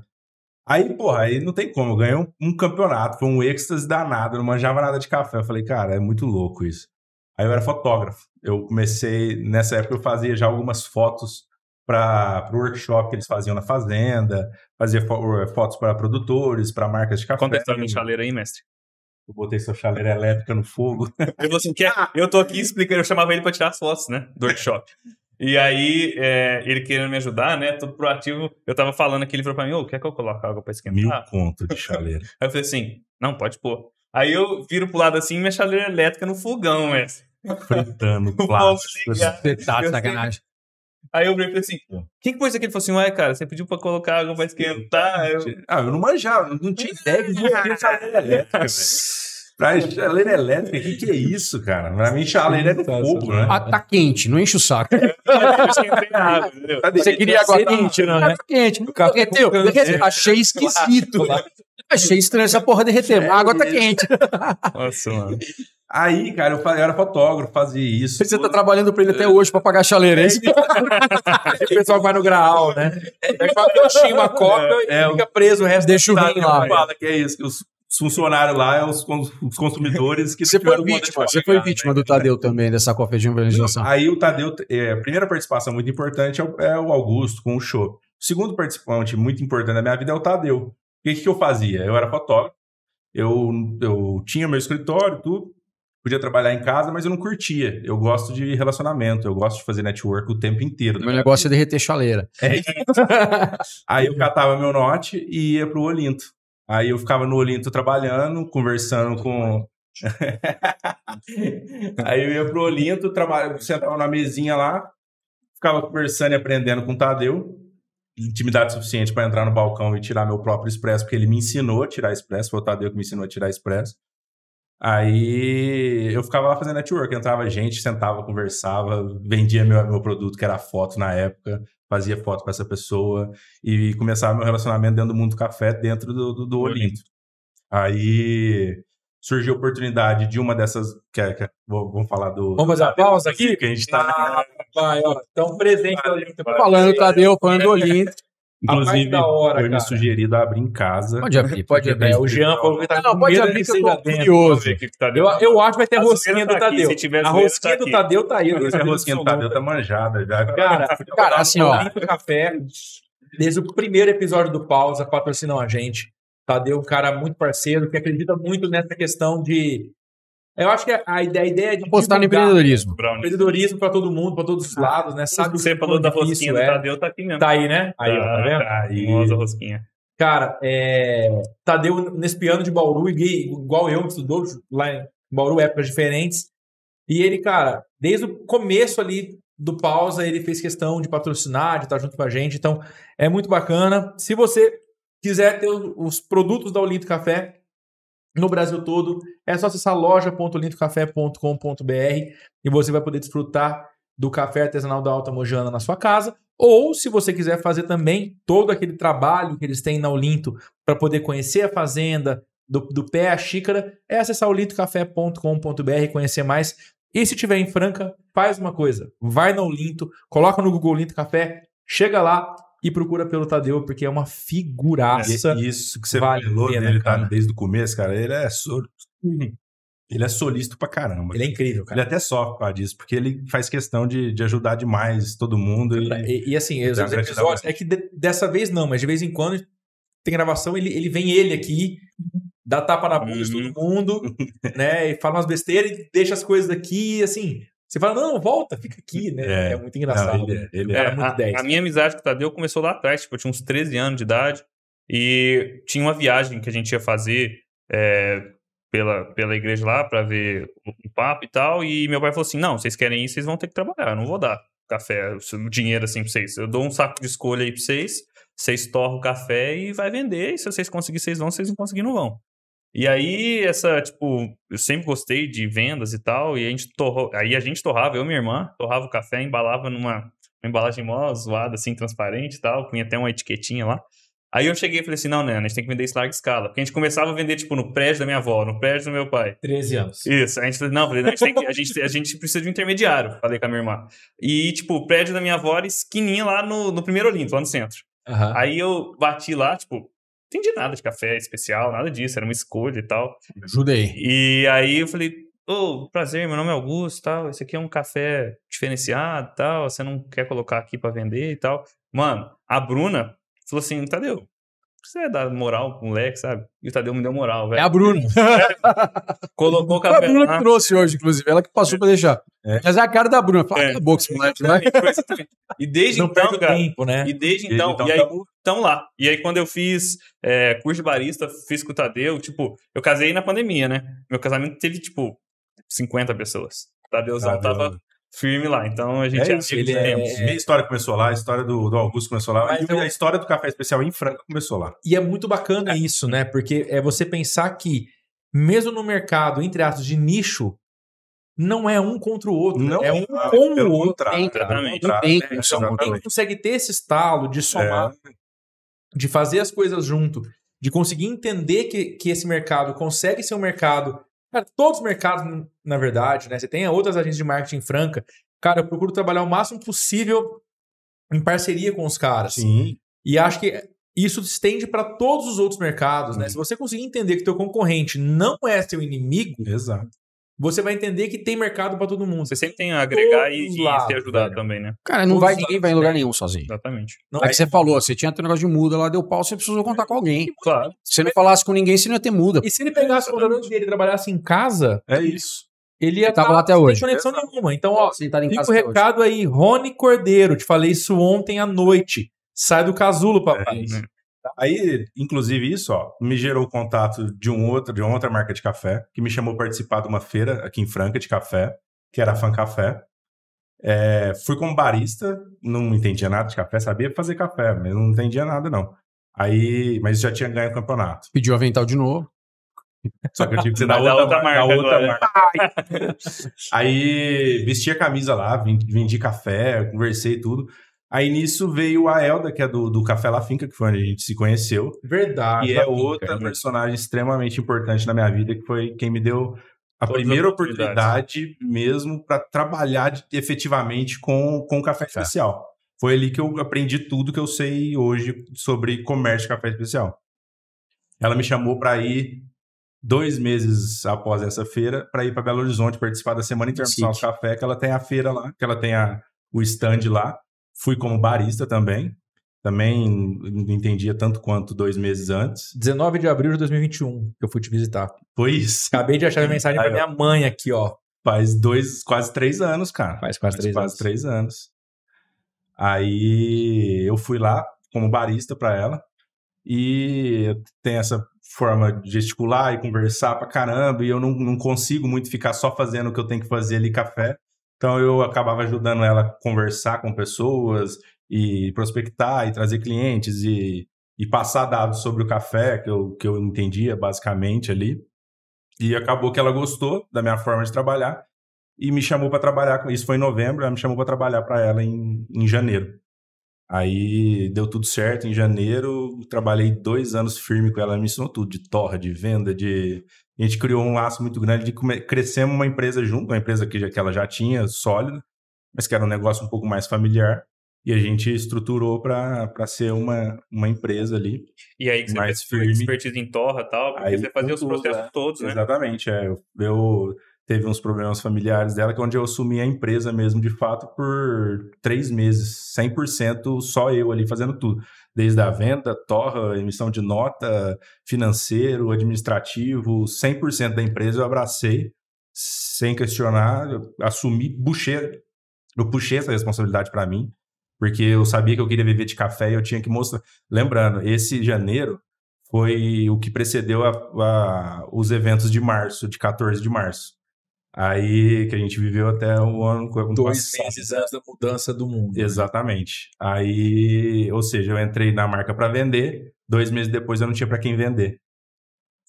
D: Aí, porra, aí não tem como. Eu ganhei um, um campeonato, foi um êxtase danado, não manjava nada de café. Eu falei, cara, é muito louco isso. Aí eu era fotógrafo. Eu comecei, nessa época eu fazia já algumas fotos para o workshop que eles faziam na fazenda, fazia fo- fotos para produtores, para marcas de café.
C: Conta a história da chaleira aí, mestre.
D: Eu botei sua chaleira elétrica no fogo.
C: Eu falei assim, quer? Eu tô aqui explicando, eu chamava ele pra tirar as fotos, né? Do workshop. E aí, é, ele querendo me ajudar, né? Todo proativo. Eu tava falando aqui, ele falou pra mim, ô, quer que eu coloque água pra esquentar?
D: Mil conto de chaleira.
C: Aí eu falei assim, não, pode pôr. Aí eu viro pro lado assim, minha chaleira elétrica no fogão, é.
D: Fritando *laughs* plástico.
A: Você tá de
C: Eu
A: sacanagem.
C: Aí eu falei assim, quem que pôs aqui? Ele falou assim, ué, cara, você pediu pra colocar água pra esquentar. Eu,
D: Ah, eu não manjava, não tinha *laughs* ideia que existia chaleira elétrica, velho. *laughs* Pra chaleira elétrica, o que, que é isso, cara? Pra mim, chaleira é fogo, né?
A: Ah, tá quente, não enche o saco. *laughs*
C: água, entendeu?
A: Você queria água
B: Quente, não, né?
A: Tá quente. Derreteu, derreteu. Achei esquisito. *laughs* Achei estranho essa porra derreter. A água tá quente. *laughs*
C: Nossa, mano.
D: Aí, cara, eu, falei, eu era fotógrafo, fazia isso.
A: Você tá trabalhando pra ele até hoje pra pagar a chaleira. é isso?
B: O pessoal que vai no graal, né? Pega uma coxinha, uma coca
D: É,
B: e fica preso o resto
A: Deixa o rim lá.
D: Fala que é isso, que os funcionários lá é os, os consumidores que
A: Você foi vítima. Você foi
D: né?
A: vítima do Tadeu também, dessa cofre de evangelização.
D: Aí o Tadeu, é, a primeira participação muito importante é o, é o Augusto com o show. O segundo participante muito importante da minha vida é o Tadeu. O que, que eu fazia? Eu era fotógrafo, eu, eu tinha meu escritório, tudo, podia trabalhar em casa, mas eu não curtia. Eu gosto de relacionamento, eu gosto de fazer network o tempo inteiro.
A: Meu negócio é derreter chaleira. *laughs*
D: Aí eu catava meu note e ia pro Olinto. Aí eu ficava no Olinto trabalhando, conversando com. *laughs* Aí eu ia pro Olinto, trabalhava, sentava na mesinha lá, ficava conversando e aprendendo com o Tadeu. Intimidade suficiente para entrar no balcão e tirar meu próprio expresso, porque ele me ensinou a tirar expresso, foi o Tadeu que me ensinou a tirar expresso. Aí eu ficava lá fazendo network, entrava gente, sentava, conversava, vendia meu, meu produto, que era foto na época, fazia foto com essa pessoa e começava meu relacionamento dentro do mundo do café, dentro do, do, do Olinto. Aí surgiu a oportunidade de uma dessas. Que, é- que, é- vamos falar do.
B: Vamos fazer uma pausa aqui?
D: Que a gente tá.
B: Ah, *laughs* vai, ó. Então, presente.
A: Falando do Tadeu, falando do *laughs* Olinto.
D: Inclusive,
B: mais da hora,
D: foi me
B: cara.
D: sugerido abrir em casa.
A: Pode abrir, pode abrir.
B: É, o Jean falou que tá
A: Não,
B: com medo
A: abrir
B: de
A: que eu
B: ser
A: tô curioso.
C: Tá
B: Eu, eu acho que vai ter
C: A
B: rosquinha
C: zoeira
B: do
C: tá aqui,
B: Tadeu.
C: se tiver
B: a rosquinha
C: tá
B: do
C: aqui.
B: Tadeu tá aí.
D: É rosquinha do Tadeu tá manjada já.
B: Cara,
A: Cara, assim, ó.
B: Café, desde o primeiro episódio do Pausa, patrocinam a gente. Tadeu é um cara muito parceiro, que acredita muito nessa questão de... Eu acho que a ideia, a ideia é de
A: Apostar no empreendedorismo.
C: Brownie.
B: empreendedorismo para todo mundo, para todos os lados, né? Sabe o
C: Você
B: quão
C: falou da rosquinha do
B: é.
C: Tadeu, tá aqui mesmo.
B: Tá aí, né? Aí, ó, tá vendo?
C: Tá,
D: Aí.
C: famosa rosquinha.
B: Cara, é, Tadeu nesse piano de Bauru, igual- igual eu, que estudou lá em Bauru, épocas diferentes. E ele, cara, desde o começo ali do pausa, ele fez questão de patrocinar, de estar junto com a gente. Então, é muito bacana. Se você quiser ter os os produtos da Olinto Café no Brasil todo, é só acessar loja.olintocafé.com.br e você vai poder desfrutar do café artesanal da Alta Mojana na sua casa. Ou, se você quiser fazer também todo aquele trabalho que eles têm na Olinto para poder conhecer a fazenda, do, do pé à xícara, é acessar olintocafé.com.br e conhecer mais. E se tiver em Franca, faz uma coisa. Vai na Olinto, coloca no Google Olinto Café, chega lá e procura pelo Tadeu, porque é uma figuraça.
D: E- Isso que você
B: Vale
D: falou
B: pena,
D: dele, tá
B: cara.
D: desde o começo, cara, ele é sol... ele é solista pra caramba.
B: Ele é incrível, cara.
D: Ele até sofre por causa disso, porque ele faz questão de, de ajudar demais todo mundo. E...
B: E, e assim, os episódios, é que de- dessa vez não, mas de vez em quando tem gravação, ele, ele vem ele aqui, dá tapa na bunda de
C: Uhum.
B: todo mundo, *laughs* né? E fala umas besteiras e deixa as coisas aqui, assim. Você fala, não, volta, fica aqui, né? É,
D: É.
B: muito engraçado.
D: Não, ele é- ele é-
C: É,
B: muito
C: a,
B: 10.
C: a minha amizade com o Tadeu começou lá atrás, tipo, eu tinha uns 13 anos de idade e tinha uma viagem que a gente ia fazer é, pela, pela igreja lá pra ver o, papo e tal, e meu pai falou assim, não, vocês querem ir, vocês vão ter que trabalhar, eu não vou dar café, o dinheiro assim pra vocês, eu dou um saco de escolha aí pra vocês, vocês torram o café e vai vender, e se vocês conseguirem, vocês vão, se vocês não conseguirem, não vão. E aí, essa, tipo, eu sempre gostei de vendas e tal, e a gente torrou, aí a gente torrava, eu e minha irmã, torrava o café, embalava numa, uma embalagem mó zoada, assim, transparente e tal, punha até uma etiquetinha lá. Aí eu cheguei e falei assim, não, né, a gente tem que vender isso larga escala. Porque a gente começava a vender, tipo, no prédio da minha avó, no prédio do meu pai.
B: 13 anos.
C: Isso, a gente falou, não, falei, não, a, gente que- a, gente, a gente precisa de um intermediário, falei com a minha irmã. E, tipo, o prédio da minha avó era esquininha lá no, no primeiro Olimpo, lá no centro.
B: Aham.
C: Aí eu bati lá, tipo, entendi nada de café especial, nada disso, era uma escolha e tal.
A: Ajuda aí.
C: E aí eu falei, ô, prazer, meu nome é Augusto tal, esse aqui é um café diferenciado e tal, você não quer colocar aqui pra vender e tal. Mano, a Bruna falou assim, Tadeu, você dar moral pro moleque, sabe? E o Tadeu me deu moral,
A: É
C: velho.
A: a Bruna. *laughs*
C: Colocou o
A: Foi a
C: café
A: Bruna que
C: lá.
A: trouxe hoje, inclusive. Ela que passou pra deixar. Mas é a cara da Bruna. Fala,
C: É.
A: cala a boca, esse moleque,
C: exatamente. E desde
B: Não
C: então, cara,
B: tempo, né?
C: E desde
D: Desde
C: então,
D: então
C: e aí estão lá. E aí quando eu fiz é, curso de barista, fiz com o Tadeu, tipo, eu casei na pandemia, né? Meu casamento teve, tipo, 50 pessoas. O Tadeuzão
D: Tadeu.
C: tava firme lá, então a gente
D: É
C: é,
D: isso,
B: ele é-.
D: Minha história começou lá, a história do, do Augusto começou lá,
B: Mas
D: e
B: eu-
D: a história do café especial em Franca começou lá.
B: E é muito bacana isso, né? Porque é você pensar que, mesmo no mercado, entre aspas, de nicho, não é um contra o outro.
D: Não
B: é um
D: ah,
B: com o outro.
D: contrário,
A: Tem,
D: contrário,
A: Tem
D: né? Exatamente.
B: Quem consegue ter esse estalo de somar,
D: É.
B: de fazer as coisas junto, de conseguir entender que, que esse mercado consegue ser um mercado. Cara, todos os mercados, na verdade, né? Você tem outras agências de marketing franca. Cara, eu procuro trabalhar o máximo possível em parceria com os caras.
D: Sim,
B: E acho que isso se estende para todos os outros mercados, né?
D: Uhum.
B: Se você conseguir entender que teu concorrente não é seu inimigo,
D: exato.
B: Você vai entender que tem mercado para todo mundo.
C: Você sempre tem a agregar e, e se ajudar
B: velho.
C: também, né?
A: Cara, não
B: Todos
A: vai, ninguém vai em lugar nenhum sozinho.
C: Exatamente.
B: Não
A: É que você falou, você tinha teu negócio de muda lá, deu pau, você precisou contar com alguém.
C: Claro.
A: Se você não falasse com ninguém, você não ia ter muda.
B: E se ele pegasse o computador dele e trabalhasse em casa,
D: É isso.
B: ele ia
A: tava
B: tá
A: lá até
B: sem
A: hoje.
B: conexão nenhuma. Então, ó,
A: Sentado em
B: fica o
A: até hoje.
B: recado aí, Rony Cordeiro, te falei isso ontem à noite. Sai do casulo, papai.
C: É,
D: Aí, inclusive, isso, ó, me gerou o contato de um outro, de uma outra marca de café, que me chamou para participar de uma feira aqui em Franca de café, que era a Fan Café. É, fui como barista, não entendia nada de café, sabia fazer café, mas não entendia nada, não. Aí, mas já tinha ganho o campeonato.
A: Pediu avental de novo.
D: Só que eu tive que ser *laughs* da outra,
C: outra
D: marca. da outra
C: agora.
D: marca. Aí vesti a camisa lá, vendi, vendi café, conversei e tudo. Aí nisso veio a Elda, que é do, do Café La Finca, que foi onde a gente se conheceu.
B: Verdade.
D: E é outra personagem extremamente importante na minha vida, que foi quem me deu a
C: Todas as
D: primeira oportunidade mesmo para trabalhar efetivamente com, com café especial. Foi ali que eu aprendi tudo que eu sei hoje sobre comércio de café especial. Ela me chamou para ir dois meses após essa feira para ir para Belo Horizonte participar da Semana Internacional do. Café, que ela tem a feira lá, que ela tem a, o stand lá. Fui como barista também. Também não entendia tanto quanto dois meses antes.
B: 19 de abril de 2021, que eu fui te visitar.
D: Foi isso.
B: Acabei de achar a *laughs* mensagem
D: Aí,
B: pra minha mãe aqui, ó.
D: Faz dois, quase três anos, cara.
B: Faz quase três
D: quase
B: anos.
D: três anos. Aí eu fui lá como barista para ela e tem essa forma de gesticular e conversar pra caramba e eu não, não consigo muito ficar só fazendo o que eu tenho que fazer ali café. Então eu acabava ajudando ela a conversar com pessoas e prospectar e trazer clientes e, e passar dados sobre o café que eu, que eu entendia basicamente ali. E acabou que ela gostou da minha forma de trabalhar e me chamou para trabalhar com isso foi em novembro, ela me chamou para trabalhar para ela em, em janeiro. Aí deu tudo certo em janeiro, trabalhei dois anos firme com ela, ela me ensinou tudo, de torra, de venda, de... A gente criou um laço muito grande de crescemos uma empresa junto, uma empresa que, já, que ela já tinha, sólida, mas que era um negócio um pouco mais familiar, e a gente estruturou para ser uma, uma empresa ali.
C: E aí que você
D: Mais
C: fez
D: firme.
C: expertise em torra e tal, porque
D: Aí
C: você fazia os
D: tudo,
C: processos
D: é.
C: todos, né?
D: Exatamente, é. Eu, eu teve uns problemas familiares dela, que é onde eu assumi a empresa mesmo, de fato, por três meses, 100% só eu ali fazendo tudo. Desde a venda, torra, emissão de nota, financeiro, administrativo, 100% da empresa eu abracei, sem questionar, eu assumi, puxei, eu puxei essa responsabilidade para mim, porque eu sabia que eu queria viver de café e eu tinha que mostrar. Lembrando, esse janeiro foi o que precedeu a- a- os eventos de março, de 14 de março. Aí que a gente viveu até o ano, ano
B: Dois
D: passado.
B: meses antes da mudança do mundo.
D: Exatamente. Aí, ou seja, eu entrei na marca para vender, dois meses depois eu não tinha para quem vender.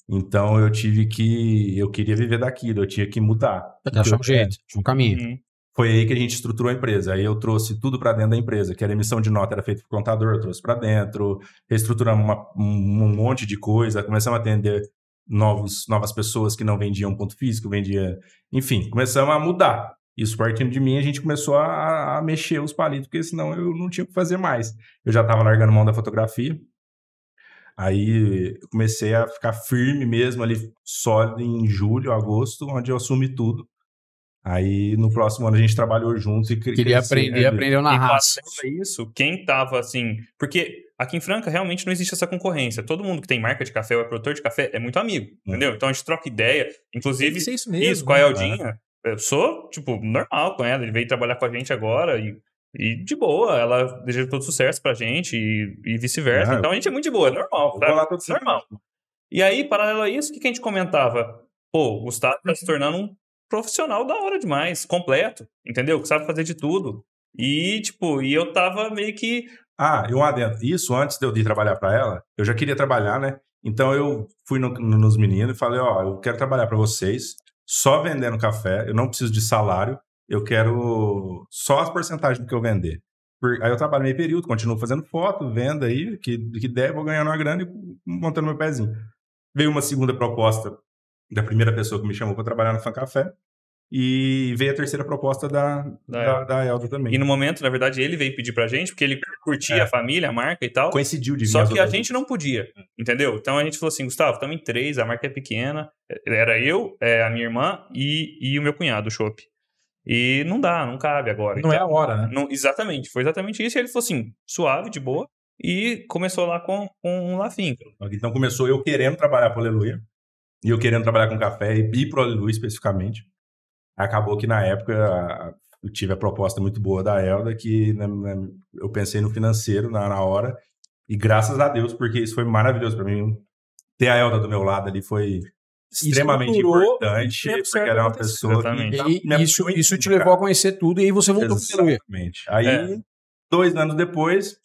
D: Então eu tive que, eu queria viver daquilo, eu tinha que mudar.
A: Achar um jeito, achar um caminho.
C: Uhum.
D: foi aí que a gente estruturou a empresa. Aí eu trouxe tudo para dentro da empresa, que era emissão de nota, era feito por contador, eu trouxe para dentro, reestruturamos uma- um, um monte de coisa, começamos a atender novos, novas pessoas que não vendiam ponto físico, vendia, enfim, começamos a mudar. Isso partindo de mim, a gente começou a, a mexer os palitos, porque senão eu não tinha o que fazer mais. Eu já estava largando mão da fotografia. Aí comecei a ficar firme mesmo ali, sólido em julho, agosto, onde eu assumi tudo. Aí no próximo ano a gente trabalhou junto e
A: Queria
D: cresceu,
A: aprender,
D: né?
A: aprendeu na
C: E
A: raça.
C: isso, quem tava assim. Porque aqui em Franca realmente não existe essa concorrência. Todo mundo que tem marca de café ou é produtor de café é muito amigo, entendeu? Então a gente troca ideia.
B: Tem
C: Inclusive,
B: que ser isso mesmo.
C: isso, com a
B: né?
C: Eldinha, eu sou, tipo, normal com ela. Ele veio trabalhar com a gente agora e, e de boa. Ela deseja todo sucesso pra gente e, e vice-versa.
D: É.
C: Então a gente é muito de boa, é normal. Tá? Normal. E aí, paralelo a isso, o que, que a gente comentava? Pô, o Gustavo tá se tornando um profissional da hora demais, completo, entendeu? Que sabe fazer de tudo. E, tipo, e eu tava meio que.
D: Ah, e um adendo. Isso antes de eu ir trabalhar para ela, eu já queria trabalhar, né? Então eu fui no- no- nos meninos e falei, ó, eu quero trabalhar para vocês, só vendendo café, eu não preciso de salário, eu quero só as porcentagens do que eu vender. Aí eu trabalho meio período, continuo fazendo foto, venda aí, que, que der, vou ganhando uma grana e montando meu pezinho. Veio uma segunda proposta da primeira pessoa que me chamou para trabalhar no Fan Café, e veio a terceira proposta da,
C: Da
D: da, da Elda também.
C: E no momento, na verdade, ele veio pedir pra gente, porque ele curtia
D: É.
C: a família, a marca e tal.
D: Coincidiu de
C: Só que a gente não podia, entendeu? Então a gente falou assim, Gustavo, estamos em três, a marca é pequena. Era eu, é, a minha irmã e, e o meu cunhado, o Chopp. E não dá, não cabe agora.
B: Não é
C: Então,
B: a hora, né?
C: não- exatamente, foi exatamente isso. E ele falou assim, suave, de boa. E começou lá com, com um Lafinca.
D: Então começou eu querendo trabalhar para Aleluia, e eu querendo trabalhar com café, e ir para o Aleluia especificamente. Acabou que na época a- eu tive a proposta muito boa da Elda, que né, né, eu pensei no financeiro na, na hora, e graças a Deus, porque isso foi maravilhoso para mim. Ter a Elda do meu lado ali foi extremamente importante, porque
B: certo
D: era uma pessoa
C: Exatamente.
D: que...
A: E isso, isso te
D: tudo,
A: levou a conhecer tudo e aí você voltou pro.
D: Exatamente. Aí,
C: É.
D: dois anos depois,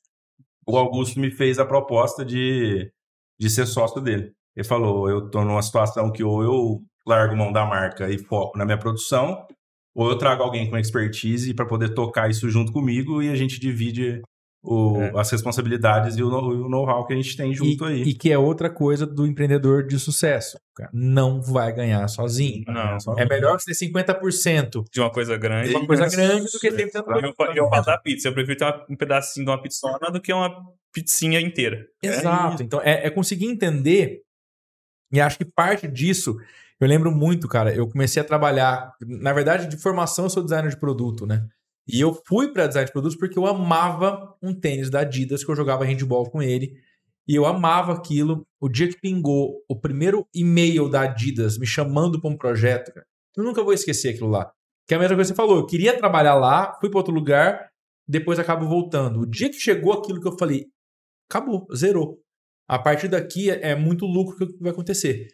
D: o Augusto me fez a proposta de, de ser sócio dele. Ele falou: eu tô numa situação que ou eu largo mão da marca e foco na minha produção, ou eu trago alguém com expertise para poder tocar isso junto comigo e a gente divide o-
C: É.
D: as responsabilidades e o know- o know-how que a gente tem junto
B: e,
D: aí.
B: e que é outra coisa do empreendedor de sucesso. Cara. Não vai ganhar sozinho.
C: Não,
D: só-
B: É melhor você ter 50%
C: de uma coisa grande.
B: uma coisa grande do que 100%
C: Eu, eu falo da pizza, eu prefiro ter uma- um pedacinho de uma pizzona do que uma pizzinha inteira.
B: Exato. então, é, é conseguir entender, e acho que parte disso, eu lembro muito, cara, eu comecei a trabalhar, na verdade, de formação eu sou designer de produto, né? E eu fui para design de produtos porque eu amava um tênis da Adidas, que eu jogava handball com ele, e eu amava aquilo. O dia que pingou o primeiro e-mail da Adidas me chamando para um projeto, cara, eu nunca vou esquecer aquilo lá. Que é a mesma coisa que você falou, eu queria trabalhar lá, fui para outro lugar, depois acabo voltando. O dia que chegou aquilo que eu falei, acabou, zerou. A partir daqui é é muito lucro que vai acontecer.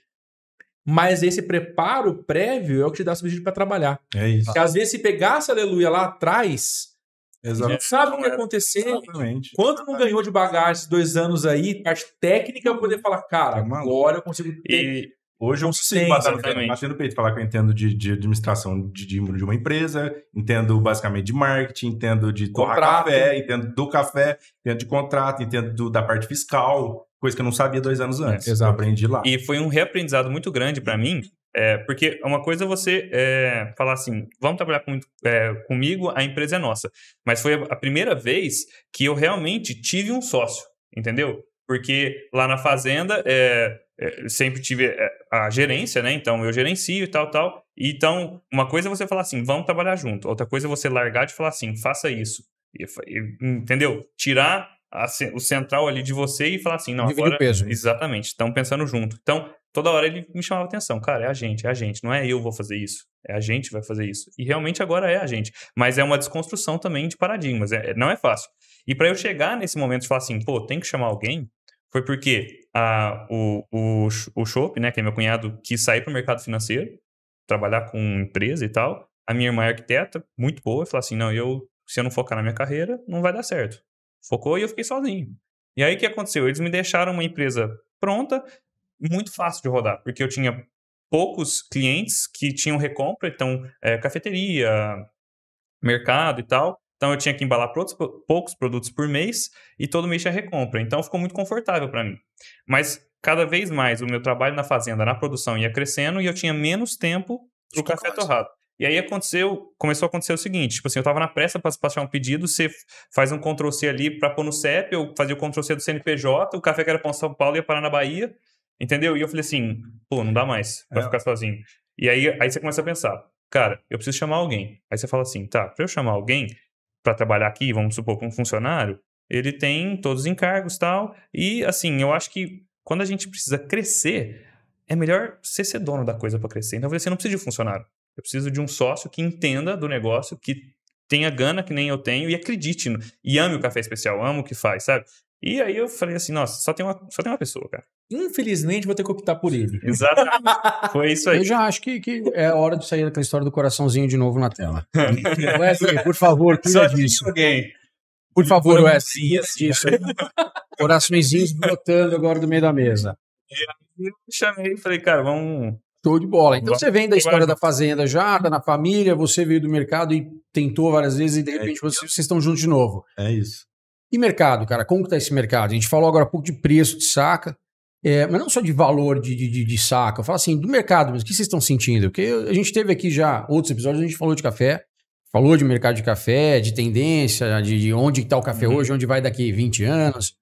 B: Mas esse preparo prévio é o que te dá subsídio para trabalhar.
D: É isso.
B: Porque às vezes se pegasse aleluia lá atrás, gente sabe o que ia acontecer.
D: Exatamente.
B: Quanto não ganhou de bagagem esses dois anos aí, parte técnica, eu poder falar, cara,
D: maluco.
B: agora eu consigo ter.
C: E
D: Hoje eu consigo
B: Consciência,
D: bater
C: exatamente.
D: bater no peito falar que eu entendo de, de administração de, de, de uma empresa, entendo basicamente de marketing, entendo de
B: Contrato.
D: café, entendo do café, entendo de contrato, entendo do- da parte fiscal, coisa que eu não sabia dois anos antes.
B: exato.
D: Eu aprendi lá.
C: E foi um reaprendizado muito grande pra mim, é, porque uma coisa é você é, falar assim, vamos trabalhar com- é, comigo, a empresa é nossa. Mas foi a, primeira vez que eu realmente tive um sócio, entendeu? Porque lá na fazenda é, é, sempre tive é, a gerência, né? Então eu gerencio e tal, tal. Então, uma coisa é você falar assim, vamos trabalhar junto. Outra coisa é você largar de falar assim, faça isso. E- entendeu? Tirar a o central ali de você e falar assim, não,
A: Dividir
C: agora...
A: o peso.
C: Exatamente, estão pensando junto. Então, toda hora ele me chamava atenção. Cara, é a gente, é a gente. Não é eu vou fazer isso. É a gente que vai fazer isso. E realmente agora é a gente. Mas é uma desconstrução também de paradigmas. É, não é fácil. E para eu chegar nesse momento de falar assim, pô, tem que chamar alguém, foi porque a, o, o, o Chopp, né, que é meu cunhado, quis sair para o mercado financeiro, trabalhar com empresa e tal. A minha irmã é arquiteta, muito boa, falou assim: não, eu, se eu não focar na minha carreira, não vai dar certo. Focou e eu fiquei sozinho. E aí o que aconteceu? Eles me deixaram uma empresa pronta, muito fácil de rodar, porque eu tinha poucos clientes que tinham recompra, então é, cafeteria, mercado e tal. Então eu tinha que embalar poucos, poucos produtos por mês e todo mês tinha recompra. Então ficou muito confortável para mim. Mas cada vez mais o meu trabalho na fazenda, na produção ia crescendo e eu tinha menos tempo para o café torrado. E aí aconteceu, começou a acontecer o seguinte, tipo assim, eu tava na pressa para despachar um pedido, você faz um Ctrl C ali para pôr no CEP, eu fazia o Ctrl C do CNPJ, o café que era para São Paulo ia parar na Bahia, entendeu? E eu falei assim, pô, não dá mais para
D: É.
C: ficar sozinho. E aí, aí você começa a pensar, cara, eu preciso chamar alguém. Aí você fala assim, tá, para eu chamar alguém para trabalhar aqui, vamos supor, com um funcionário, ele tem todos os encargos e tal, e assim, eu acho que quando a gente precisa crescer, é melhor você ser dono da coisa para crescer. Então falei assim, não precisa de funcionário. Eu preciso de um sócio que entenda do negócio, que tenha gana que nem eu tenho e acredite no, e ame o café especial, amo o que faz, sabe? E aí eu falei assim, nossa, só tem uma, só tem uma pessoa, cara.
B: Infelizmente, vou ter que optar por ele. *laughs*
C: Exatamente. Foi isso aí.
A: Eu já acho que, que é hora de sair daquela história do coraçãozinho de novo na tela. *laughs* Wesley, por favor, cuida disso.
C: alguém.
A: Por favor, Wesley,
B: sim,
A: cuida disso. Coraçõezinhos brotando agora do meio da mesa. *laughs*
C: E eu chamei e falei, cara, vamos.
A: Show de bola. Então você vem da história da fazenda já, tá na família, você veio do mercado e tentou várias vezes e de repente vocês, vocês estão juntos de novo.
D: É isso.
A: E mercado, cara, como que tá esse mercado? A gente falou agora há pouco de preço de saca, é, mas não só de valor de, de, de- de saca. Eu falo assim, do mercado, mas o que vocês estão sentindo? Porque a gente teve aqui já outros episódios, a gente falou de café, falou de mercado de café, de tendência, de, de onde está o café
C: Uhum.
A: hoje, onde vai daqui 20 anos.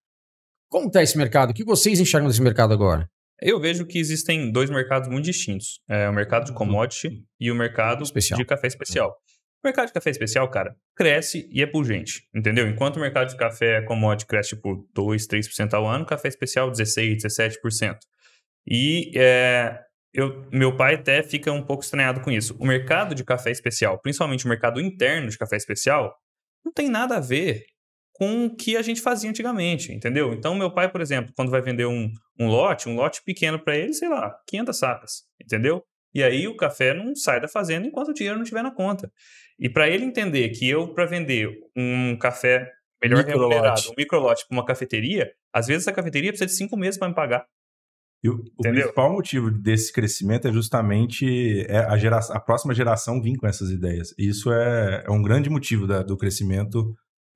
A: Como está esse mercado? O que vocês enxergam desse mercado agora?
C: Eu vejo que existem dois mercados muito distintos: é o mercado de commodity e o mercado
A: Especial.
C: de café especial. O mercado de café especial, cara, cresce e é pungente, entendeu? Enquanto o mercado de café commodity cresce por 2, 3% ao ano, café especial 16, 17%. E é, eu, meu pai até fica um pouco estranhado com isso. O mercado de café especial, principalmente o mercado interno de café especial, não tem nada a ver com o que a gente fazia antigamente, entendeu? Então, meu pai, por exemplo, quando vai vender um, um lote, um lote pequeno para ele, sei lá, 500 sacas, entendeu? E aí o café não sai da fazenda enquanto o dinheiro não estiver na conta. E para ele entender que eu, para vender um café melhor
B: Microlote.
C: remunerado, um microlote para uma cafeteria, às vezes a cafeteria precisa de cinco meses para me pagar.
D: E o, o principal motivo desse crescimento é justamente é a, gera, a próxima geração vir com essas ideias. Isso é, é um grande motivo da- do crescimento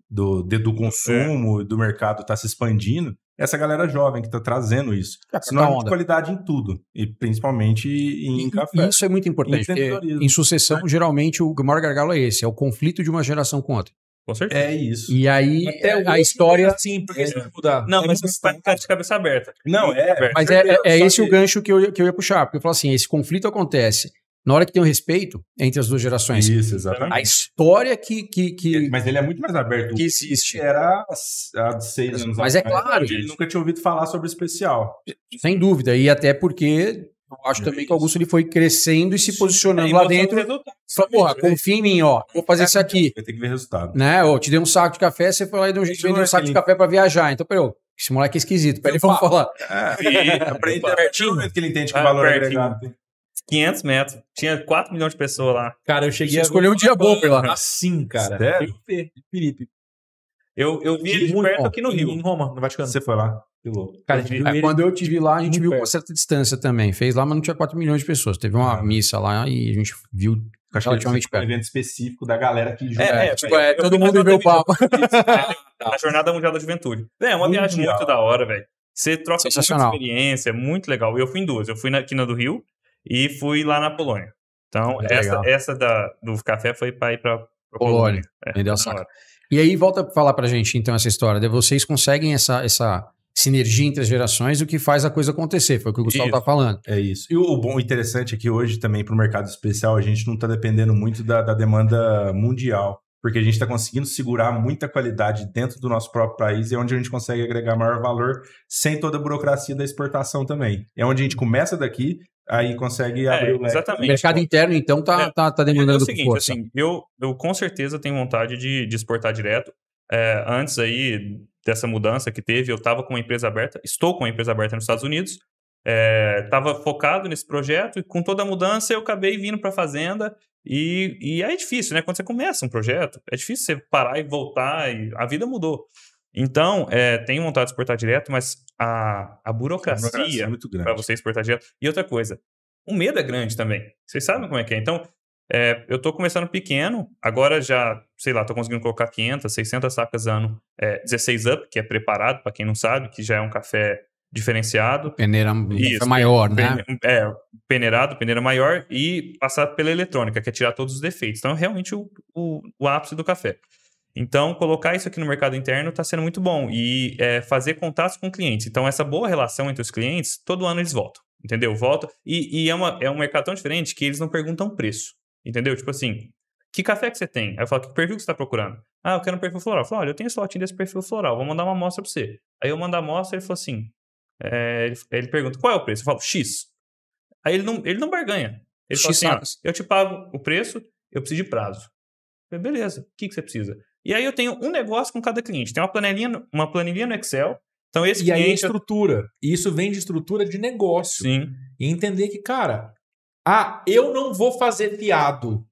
D: do, de- do consumo, do mercado estar se expandindo. Essa galera jovem que está trazendo isso.
A: Tá
D: Sinônimo de
A: onda.
D: qualidade em tudo. E principalmente em
A: E-
D: café.
A: Isso é muito importante, porque
D: Empreendedorismo.
A: em sucessão, geralmente, o maior gargalo é esse, é o conflito de uma geração com outra.
C: Com certeza.
D: É isso.
A: E aí,
B: Até
A: a
B: hoje,
A: história...
B: Sim, porque se mudar.
C: Não,
B: É
C: mas você vai ficar de cabeça aberta.
D: Não, é.
A: Mas é, é- é esse
D: que-
A: o gancho que eu, ia- que eu ia puxar, porque eu falo assim, esse conflito acontece na hora que tem o respeito entre as duas gerações.
D: Isso, exatamente.
A: A história que, que, que,
D: Mas ele é muito mais aberto.
A: que existe,
D: Era há seis anos
A: Mas é
D: atrás,
A: claro.
D: Ele nunca tinha ouvido falar sobre especial.
A: sem dúvida, e até porque eu acho também que o Augusto ele foi crescendo e se posicionando
C: Aí
A: lá dentro. Falou, porra, confia em mim, ó, vou fazer isso aqui.
D: Vai ter que ver resultado.
A: Né? Ô, te dei um saco de café, você foi lá e deu um jeito de vender um saco de café pra viajar. Então, peraí, esse moleque é esquisito. Peraí, vamos falar.
D: É, aprende a partir do momento que ele entende que o
C: Ah,
D: valor
C: pertinho.
D: agregado.
C: 500 metros. Tinha 4 milhões de pessoas lá.
B: Cara, eu cheguei
A: Você escolheu um dia bom pra ir lá.
B: Assim, cara.
D: Sério?
B: Eu vi, Felipe.
C: Eu, eu vi ele de perto
B: bom.
C: aqui no Rio.
B: Em Roma, no Vaticano.
D: Você foi lá?
B: Cara, a gente viu
A: É,
B: ele...
A: quando eu te vi lá, a gente viu com uma
B: perto.
A: certa distância também. Fez lá, mas não tinha 4 milhões de pessoas. Teve uma
D: Ah.
A: missa lá e a gente viu.
D: Acho que
A: Relativamente
D: um
A: perto.
D: evento específico da galera que joga.
C: É, é,
A: tipo, é,
C: eu
A: todo
C: na
A: mundo vê o papo.
C: Na Jornada Mundial da Juventude. É, é uma viagem muito da hora, velho. Você troca muita experiência, muito legal. Eu fui em duas. Eu fui na quina do Rio e fui lá na Polônia. Então,
A: Muito
C: essa,
A: legal.
C: essa da, do café foi pra ir pra
A: Polônia.
C: Polônia. É,
A: a saca.
C: hora.
A: E aí, volta a falar pra gente, então, essa história. De vocês conseguem essa, essa sinergia entre as gerações, o que faz a coisa acontecer. Foi o que o Gustavo
C: Isso.
A: tá falando.
D: É isso. E o, bom e interessante é que hoje também para o mercado especial a gente não está dependendo muito da, da demanda mundial. Porque a gente está conseguindo segurar muita qualidade dentro do nosso próprio país e é onde a gente consegue agregar maior valor sem toda a burocracia da exportação também. É onde a gente começa daqui, aí consegue abrir
C: É,
D: o leque.
A: O
C: exatamente.
A: mercado interno, então, tá,
C: É.
A: tá, tá
C: É
A: demandando
C: o seguinte,
A: força.
C: assim, eu, eu com certeza tenho vontade de, de exportar direto. É, antes aí dessa mudança que teve, eu estava com uma empresa aberta, estou com uma empresa aberta nos Estados Unidos, estava focado nesse projeto e com toda a mudança eu acabei vindo para a fazenda e, e é difícil, né? Quando você começa um projeto, é difícil você parar e voltar e a vida mudou. Então, é, tenho vontade de exportar direto, mas a, a
D: A
C: burocracia
D: burocracia é
C: para você exportar direto. E outra coisa, o medo é grande também. Vocês sabem como é que é. Então, é, eu tô começando pequeno, agora já, sei lá, tô conseguindo colocar 500, 600 sacas ano. É, 16 up, que é preparado, para quem não sabe, que já é um café diferenciado.
A: Peneira
C: Isso,
A: maior, né?
C: É, peneirado, peneira maior e passar pela eletrônica, que é tirar todos os defeitos. Então, é realmente o, o, o ápice do café. Então, colocar isso aqui no mercado interno está sendo muito bom. E é, fazer contatos com clientes. Então, essa boa relação entre os clientes, todo ano eles voltam. Entendeu? Voltam. E, e é, uma, é um mercado tão diferente que eles não perguntam preço. Entendeu? Tipo assim, que café que você tem? Aí eu falo, que perfil que você está procurando? Ah, eu quero um perfil floral. Eu falo, olha, eu tenho esse lotinho desse perfil floral, vou mandar uma amostra para você. Aí eu mando a amostra e ele falou assim, é, ele, ele pergunta, qual é o preço? Eu falo, X. Aí ele não, ele não barganha. Ele
A: X
C: assim: ó,
A: sacas.
C: eu te pago o preço, eu preciso de prazo. Eu falei, beleza, o que, que você precisa? E aí eu tenho um negócio com cada cliente. Tem uma planilhinha, no- uma planilhinha no Excel. Então esse
B: E aí a
C: cliente.
B: estrutura. E isso vem de estrutura de negócio.
C: Sim.
B: E entender que, cara, ah, eu não vou fazer fiado.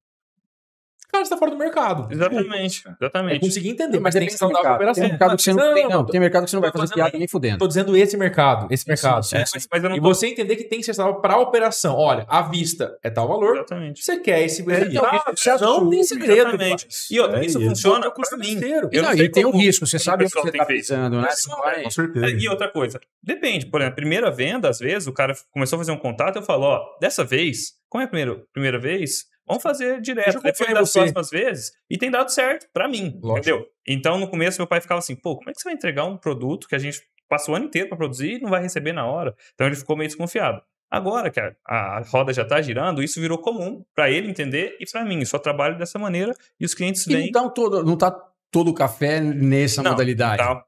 B: Cara, você tá fora do mercado.
C: Exatamente.
B: É
C: Exatamente.
B: conseguir entender, mas,
A: Mas
B: tem
A: depende
B: que
A: do
B: saudar a
A: mercado.
B: operação.
A: Tem mercado que você não, tem, não. Tem mercado que você não vai fazer piada nem fudendo.
B: Tô dizendo esse mercado, esse mercado.
A: sim,
C: É,
A: sim.
C: mas, mas não
B: E
C: tô-
B: você entender que tem que ser saudável para a operação. Olha, à vista é tal valor.
C: Exatamente.
B: Você quer esse
A: É,
B: resultado,
A: você
B: não tem segredo.
C: Exatamente. E outra,
D: É
C: isso
D: isso.
C: funciona
B: É o custo financeiro.
C: Eu
A: não,
C: não
A: e tem um risco, você sabe
C: o
A: o que
C: pessoal
A: você
C: tem
A: tá
C: feito.
A: pisando, né? Você
C: não,
A: não vai-
D: Com certeza.
C: E outra coisa, depende. Por exemplo, primeira venda, às vezes, o cara começou a fazer um contato, eu falo, ó, dessa vez, como é a primeira, primeira vez, vamos fazer direto. Depois das próximas vezes. E tem dado certo pra mim,
B: Lógico.
C: entendeu? Então, no começo, meu pai ficava assim, pô, como é que você vai entregar um produto que a gente passou o ano inteiro pra produzir e não vai receber na hora? Então, ele ficou meio desconfiado. Agora que a, a roda já tá girando, isso virou comum pra ele entender e pra mim. Eu só trabalho dessa maneira e os clientes
A: E não
C: vêm...
A: tá, todo, não tá todo o café nessa
C: Não,
A: modalidade.
C: tá.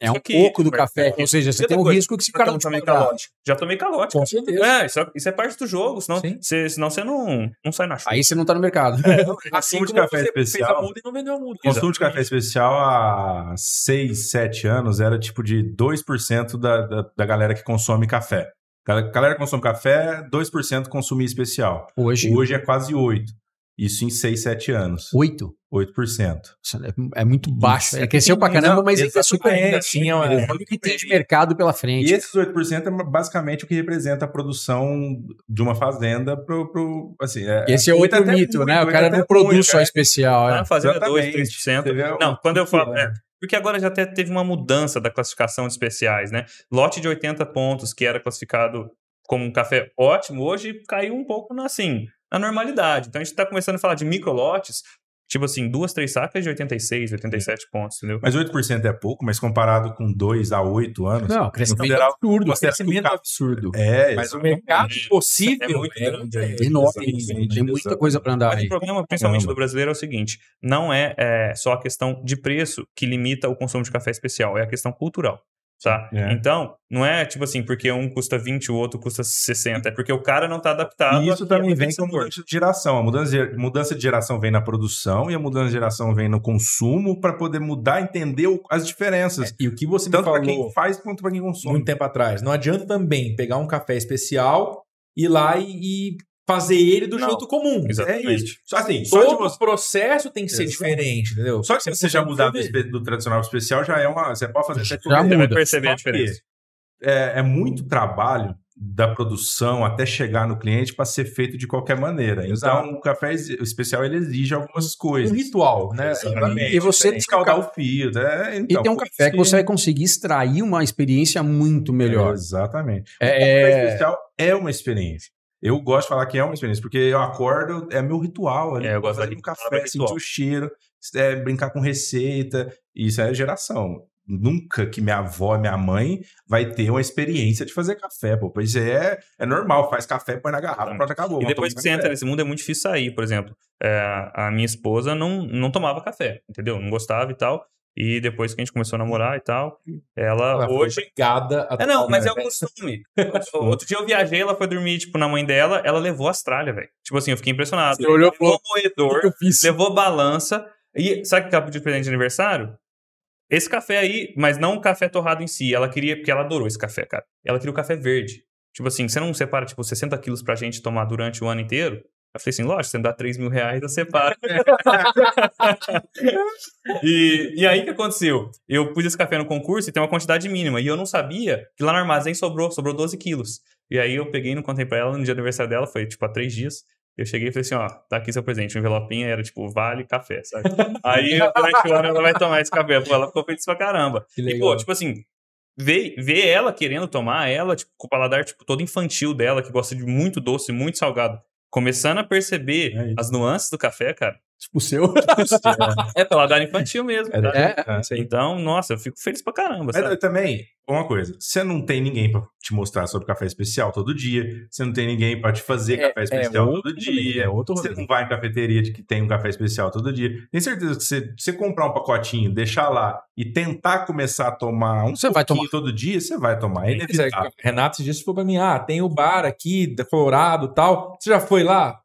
A: É um
C: Só
A: pouco do café. Ou seja, você tem um
C: coisa,
A: risco que se o cara
C: não
A: não
C: tomei calote. Já tomei calote.
B: Com
C: cara.
B: certeza.
C: É, isso é, isso é parte do jogo, senão,
B: Sim.
C: você, senão você não, não sai na chuva.
A: Aí você não tá no mercado. *laughs*
B: Assim
D: Consumo de café
B: você fez
D: especial.
B: a muda e não vendeu a muda.
D: O consumo de café especial há 6, 7 anos era tipo de 2% da, da, da galera que consome café. A galera que consome café, 2% consumia especial.
A: Hoje,
D: Hoje é quase 8%. Isso em 6, 7 anos.
A: 8.
D: 8%.
A: Isso É, é muito baixo. É,
D: é
A: cresceu pra caramba, mas é super.
B: Ainda uma-
A: Olha o que tem de mercado pela frente.
D: E esses 8% é basicamente o que representa a produção de uma fazenda pro. pro assim, é,
A: Esse é
D: oito
A: outro mito,
D: muito,
A: né? O cara não produz
D: muito,
A: só
D: cara.
A: especial.
C: Ah,
A: É.
C: fazendo 2,
D: Exatamente.
C: 3%.
D: Você vê o-
C: Não, quando eu falo.
D: que é.
C: é, porque agora já até teve uma mudança da classificação de especiais, né? Lote de 80 pontos, que era classificado como um café ótimo, hoje caiu um pouco na, assim, na normalidade. Então a gente tá começando a falar de microlotes, tipo assim, duas, três sacas de 86, 87 pontos, entendeu?
D: Mas 8% é pouco, mas comparado com 2 a 8 anos.
A: Não, crescimento absurdo.
B: crescimento
D: ca-
B: absurdo.
D: É,
B: Mas o mercado possível
C: É muito grande.
B: é
A: Enorme.
D: Exatamente,
A: Tem muita
D: exatamente.
A: coisa pra andar
C: Mas
A: aí.
C: o problema, principalmente
D: Caramba.
C: do brasileiro, é o seguinte: não é, é, só a questão de preço que limita o consumo de café especial, é a questão cultural. Tá?
D: É.
C: Então, não é tipo assim, porque um custa 20 e o outro custa 60, é porque o cara não tá adaptado.
D: E isso também vem com a mudança de geração. A mudança de, mudança de geração vem na produção e a mudança de geração vem no consumo para poder mudar, entender o- as diferenças.
B: E o que você me
D: tanto para quem faz quanto para quem consome.
B: muito tempo atrás, não adianta também pegar um café especial, ir lá e, e fazer ele do
D: Não.
B: jeito comum.
C: Exatamente.
D: É isso. Só assim, só de
B: Todo
D: você,
B: o processo tem que ser
D: Exatamente.
B: diferente, entendeu?
D: só que se você já mudar do, do tradicional pro especial, já é uma. Você pode fazer até
A: Já
C: Você vai
A: muda.
C: perceber a diferença.
D: É, é muito trabalho da produção até chegar no cliente para ser feito de qualquer maneira.
B: Exato.
D: Então, o café especial ele exige algumas
B: Um
D: coisas.
B: ritual, né?
D: Exatamente.
A: E você
D: Tem que escaldar o fio. né?
A: E
D: Então,
A: tem um café que você vai conseguir extrair uma experiência muito melhor.
D: Exatamente. O
A: É,
D: café
A: é,
D: especial é uma experiência. Eu gosto de falar que é uma experiência, porque eu acordo, é meu ritual ali.
C: É, eu gosto da
D: um café,
C: ritual.
D: sentir o cheiro, é, brincar com receita. Isso é geração. Nunca que minha avó, minha mãe vai ter uma experiência de fazer café, pô. Pois é, é normal, faz café, põe na garrafa, pronto, acabou.
C: E depois que você
D: café.
C: entra nesse mundo é muito difícil sair, por exemplo. é, a minha esposa não, não tomava café, entendeu? Não gostava e tal. E depois que a gente começou a namorar e tal, ela,
B: Ela
C: hoje.
B: obrigada a
C: É, não, mas é o
B: café.
C: costume. Outro dia eu viajei, ela foi dormir, tipo, na mãe dela, ela levou a Austrália, velho. Tipo assim, eu fiquei impressionado.
A: Você olhou
C: levou moedor, levou balança. E sabe o que ela pediu de presente de aniversário? Esse café aí, mas não o café torrado em si. Ela queria, porque ela adorou esse café, cara. Ela queria o café verde. Tipo assim, você não separa, tipo, 60 quilos pra gente tomar durante o ano inteiro? Eu falei assim, lógico, você me dá 3 mil reais, eu separo. *laughs* e, e aí o que aconteceu? Eu pus esse café no concurso e tem uma quantidade mínima. E eu não sabia que lá no armazém sobrou, sobrou 12 quilos. E aí eu peguei e não contei pra ela no dia do aniversário dela, foi tipo há três dias. Eu cheguei e falei assim, ó, tá aqui seu presente. Um envelopinho era tipo, vale café, sabe? *laughs* aí durante o ano ela vai tomar esse café. Pô, ela ficou feliz pra caramba. E, pô, tipo assim, ver, ver ela querendo tomar, ela, tipo, com o paladar, tipo, todo infantil dela, que gosta de muito doce, muito salgado, começando a perceber
D: É
C: as nuances do café, cara,
A: Tipo o seu.
C: É paladar infantil mesmo.
D: É,
C: tá?
A: É.
D: É.
C: Então, nossa, eu fico feliz pra caramba,
D: Mas
C: sabe?
D: também, uma coisa, você não tem ninguém pra te mostrar sobre café especial todo dia, você não tem ninguém pra te fazer
B: É-
D: café especial
B: é
D: todo dia,
B: é outro
D: você não vai em cafeteria de que tem um café especial todo dia. Tem certeza que você, você comprar um pacotinho, deixar lá e tentar começar a tomar um
A: Você vai
D: pouquinho todo dia, você vai tomar. É inevitável.
B: Renato disse falou pra mim: ah, tem o bar aqui da Colorado e tal. Você já foi lá?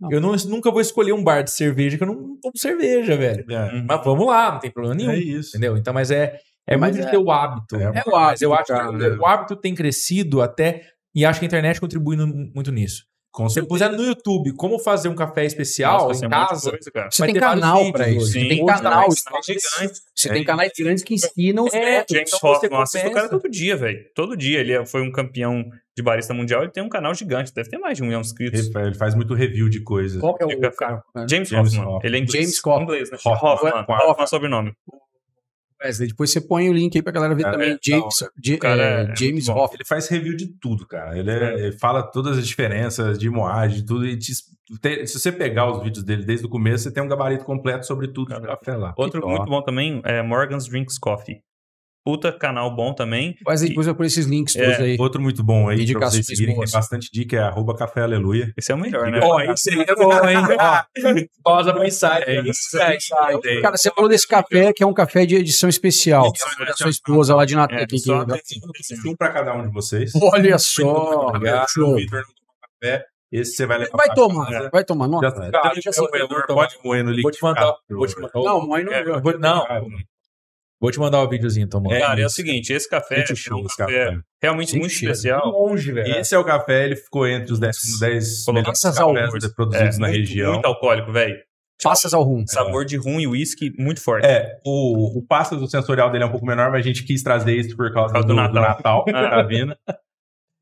A: Não.
B: Eu não- nunca vou escolher um bar de cerveja que eu não tomo cerveja, velho.
D: É,
B: Mas vamos lá, não tem problema nenhum.
D: é isso.
B: Entendeu? Então, mas é, é
A: Mas
B: muito
A: é-
B: ter o hábito.
D: É,
A: É o
B: Mas eu
A: hábito,
B: acho
A: cara.
B: que o hábito tem crescido até. E acho que a internet contribui no- muito nisso.
D: Com
B: Se você puser no YouTube como fazer um café especial
C: Nossa,
B: em
C: de
B: casa,
C: coisa.
A: Você
B: Vai
A: tem canal pra isso.
B: hoje.
A: Você tem
C: Sim,
A: canal.
C: hoje
A: Você
C: gigante.
A: tem canais grandes que ensinam os
B: É,
A: métodos.
C: James
B: então
C: Hoffman, eu assisto o cara todo dia, velho. Todo dia. Ele é- foi um campeão de barista mundial. Ele tem um canal gigante. Deve ter mais de um milhão de inscritos.
D: Ele faz- muito review de coisas.
A: Qual é
C: de
A: o
C: café.
A: cara?
C: James,
D: James
C: Hoffman.
D: Hoffman.
C: Ele é inglês.
A: James Hoffman.
C: Inglês, né?
D: Hoffman.
C: Hoffman.
D: Hoffman.
C: Hoffman, sobrenome.
A: Wesley, depois você põe o link aí pra galera ver
D: É,
A: também.
D: é,
A: James, Ja-
C: cara
A: é,
C: é
A: James
C: bom.
A: Hoffman.
D: Ele faz review de tudo, cara. Ele, é- ele fala todas as diferenças de moagem, de tudo. E te- te- se você pegar os vídeos dele desde o começo, você tem um gabarito completo sobre tudo de
C: Cara,
D: café lá.
C: Outro muito bom também é Morgan's Drinks Coffee. Puta canal bom também.
A: Wesley, depois eu ponho esses links todos
C: É,
A: aí.
D: Outro muito bom aí, pra
A: Indicações
D: vocês seguirem, tem bastante dica, é arroba café aleluia.
C: Esse é o melhor, né?
B: Ó, isso aí é bom, hein? *laughs* Pausa pra insight.
D: É isso aí.
B: É,
A: Cara, você falou desse café que é um café de edição especial. É da sua esposa lá de Natal.
C: É,
A: que-
C: só-
A: que-
D: Um pra cada um de vocês.
A: Olha só.
D: Obrigado.
A: show.
D: O Vitor não toma café. Esse você vai levar
A: Vai
D: pra
A: tomar,
D: casa.
A: vai tomar. Não,
D: Já,
A: não,
D: tá,
B: já
D: pode moer no
B: Vou te mandar.
D: liquidificador.
B: Vou te mandar.
A: não, mãe não.
B: É, não, vou te mandar o videozinho, tomando.
C: Cara, é o seguinte, esse café
D: Muito
C: é
D: show
C: um
D: esse
C: café
D: café.
C: realmente muito
B: Mentira,
C: especial.
B: Longe, velho.
D: Esse é o café, ele ficou entre os 10, 10
C: Colocou
D: melhores
A: essas ao
D: produzidos
C: É,
D: na
C: muito,
D: região.
C: Muito alcoólico, velho.
A: Passas ao rum.
C: Sabor de rum e uísque muito forte.
D: É, o, o pássaro do sensorial dele é um pouco menor, mas a gente quis trazer isso por causa,
C: Por causa
D: do,
C: do
D: do
C: Natal.
D: Natal, que *laughs*
C: Ah.
D: tá vindo.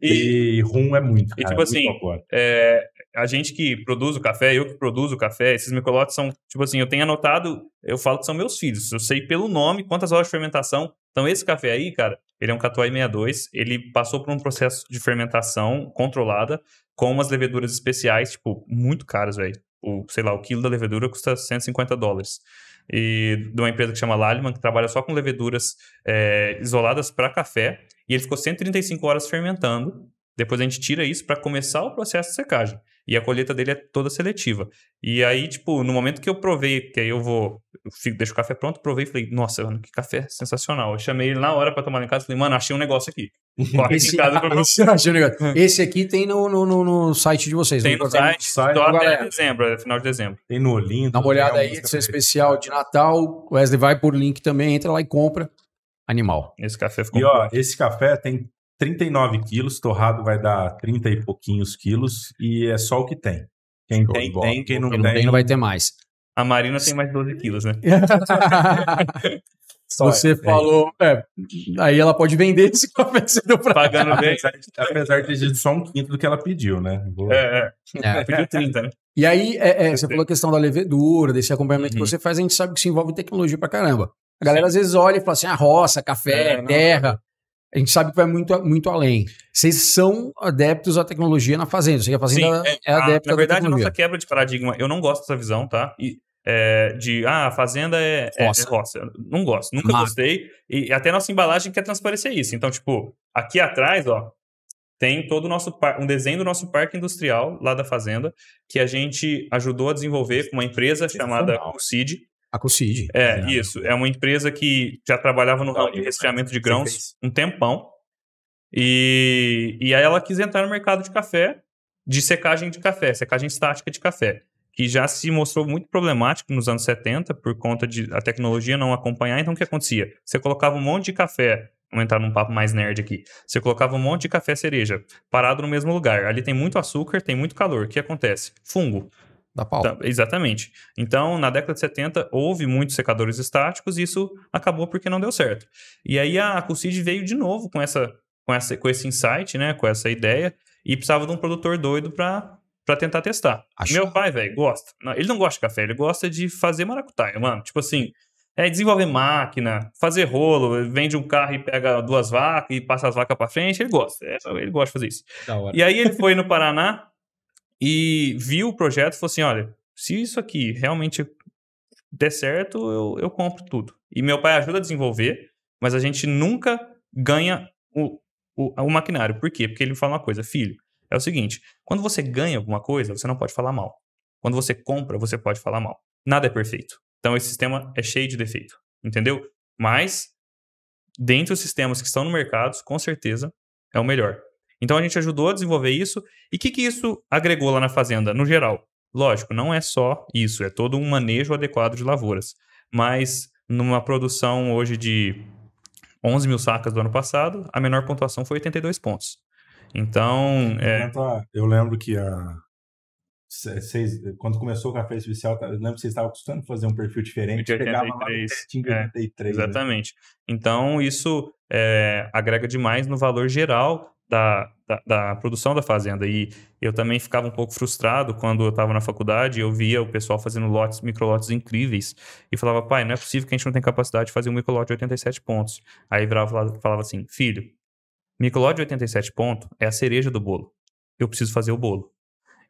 D: E, rum é muito,
C: E,
D: cara,
C: tipo
D: muito
C: assim. É, a gente que produz o café, eu que produzo o café, esses micolotes são, tipo assim, eu tenho anotado, eu falo que são meus filhos. Eu sei pelo nome quantas horas de fermentação. Então, esse café aí, cara, ele é um Catuai 62. Ele passou por um processo de fermentação controlada com umas leveduras especiais, tipo, muito caras, velho. O, sei lá, o quilo da levedura custa 150 dólares. E de uma empresa que chama Lallman, que trabalha só com leveduras é, isoladas para café. E ele ficou 135 horas fermentando. Depois a gente tira isso para começar o processo de secagem. E a colheita dele é toda seletiva. E aí, tipo, no momento que eu provei, que aí eu vou, eu fico, deixo o café pronto, provei e falei, nossa, mano, que café sensacional. Eu chamei ele na hora para tomar lá em casa e falei, mano, achei um negócio aqui. Corre
A: Esse,
C: em casa pra *laughs*
A: esse, achei um negócio. Esse aqui tem no, no, no- no site de vocês.
C: Tem no site,
D: site,
C: só até
A: galera.
C: dezembro, é final de dezembro.
D: Tem no Olinto.
A: Dá uma olhada aí, edição especial de Natal. Wesley vai por link também, entra lá e compra. Animal.
C: Esse café ficou
D: E ó, esse café tem 39 quilos, torrado vai dar 30 e pouquinhos quilos, e é só o que tem. Quem
A: Show
D: tem, tem, quem não
A: Quem
D: tem,
A: não tem, não vai ter mais.
C: A Marina tem mais 12 quilos, né? *laughs*
A: Você falou. é, aí ela pode vender esse café que você deu pra
C: Pagando bem.
D: Apesar de, ter sido só um quinto do que ela pediu, né? Vou-
C: É, é.
A: É.
C: Pediu 30, né?
A: E aí, é, é, você falou a questão da levedura, desse acompanhamento
C: Uhum.
A: que você faz, a gente sabe que isso envolve tecnologia pra caramba. A galera às vezes olha e fala assim: ah, roça, café,
C: É, não.
A: A gente sabe que vai muito, muito além. Vocês são adeptos à tecnologia na fazenda. Você que a fazenda
C: Sim,
A: é,
C: a-
A: adepta
C: Na verdade,
A: da
C: a
A: tecnologia.
C: nossa quebra de paradigma, eu não gosto dessa visão, tá? E, é, de, ah, a fazenda é é-
A: Roça.
C: é roça. Não gosto, nunca gostei. E até nossa embalagem quer transparecer isso. Então, tipo, aqui atrás, ó, tem todo o nosso um desenho do nosso parque industrial lá da fazenda, que a gente ajudou a desenvolver com uma empresa chamada
D: Sensacional.
A: A Cocid.
C: É,
D: É.
C: isso. É uma empresa que já trabalhava no ramo de resfriamento de grãos um tempão. E, e aí ela quis entrar no mercado de café, de secagem de café, secagem estática de café, que já se mostrou muito problemático nos anos 70 por conta de a tecnologia não acompanhar. Então o que acontecia? Você colocava um monte de café, vamos entrar num papo mais nerd aqui. Você colocava um monte de café cereja parado no mesmo lugar. Ali tem muito açúcar, tem muito calor. O que acontece? Fungo.
A: Da pau.
C: Tá, exatamente. Então, na década de 70, houve muitos secadores estáticos e isso acabou porque não deu certo. E aí a Cucid veio de novo com, essa, com, essa, com esse insight, né? Com essa ideia, e precisava de um produtor doido para para tentar testar.
A: Acho-
C: Meu pai, velho, gosta. Não, ele não gosta de café, ele gosta de fazer maracutaia, mano. Tipo assim, é desenvolver máquina, fazer rolo, vende um carro e pega duas vacas e passa as vacas para frente, ele gosta. É, ele gosta de fazer isso. E aí ele foi no Paraná e viu o projeto e falou assim: olha, se isso aqui realmente der certo, eu, eu compro tudo. E meu pai ajuda a desenvolver, mas a gente nunca ganha o, o, o maquinário. Por quê? Porque ele fala uma coisa, filho, é o seguinte, quando você ganha alguma coisa, você não pode falar mal. Quando você compra, você pode falar mal. Nada é perfeito. Então esse sistema é cheio de defeito, entendeu? Mas, dentre os sistemas que estão no mercado, com certeza, é o melhor. Então a gente ajudou a desenvolver isso. E o que, que isso agregou lá na fazenda, no geral? Lógico, não é só isso, é todo um manejo adequado de lavouras. Mas numa produção hoje de 11 mil sacas do ano passado, a menor pontuação foi 82 pontos. Então, é,
D: Eu lembro que a. Vocês, quando começou o café especial, eu lembro que vocês estavam costumando fazer um perfil diferente.
C: De
D: pegava lá no
C: 83,
D: pertinho de
C: é,
D: 83. né?
C: Exatamente. Então, isso é, agrega demais no valor geral da, da, da produção da fazenda. E eu também ficava um pouco frustrado quando eu estava na faculdade eu via o pessoal fazendo lotes, microlotes incríveis. E falava, pai, não é possível que a gente não tenha capacidade de fazer um microlote de 87 pontos. Aí virava e falava, assim, filho, microlote de 87 pontos é a cereja do bolo. Eu preciso fazer o bolo.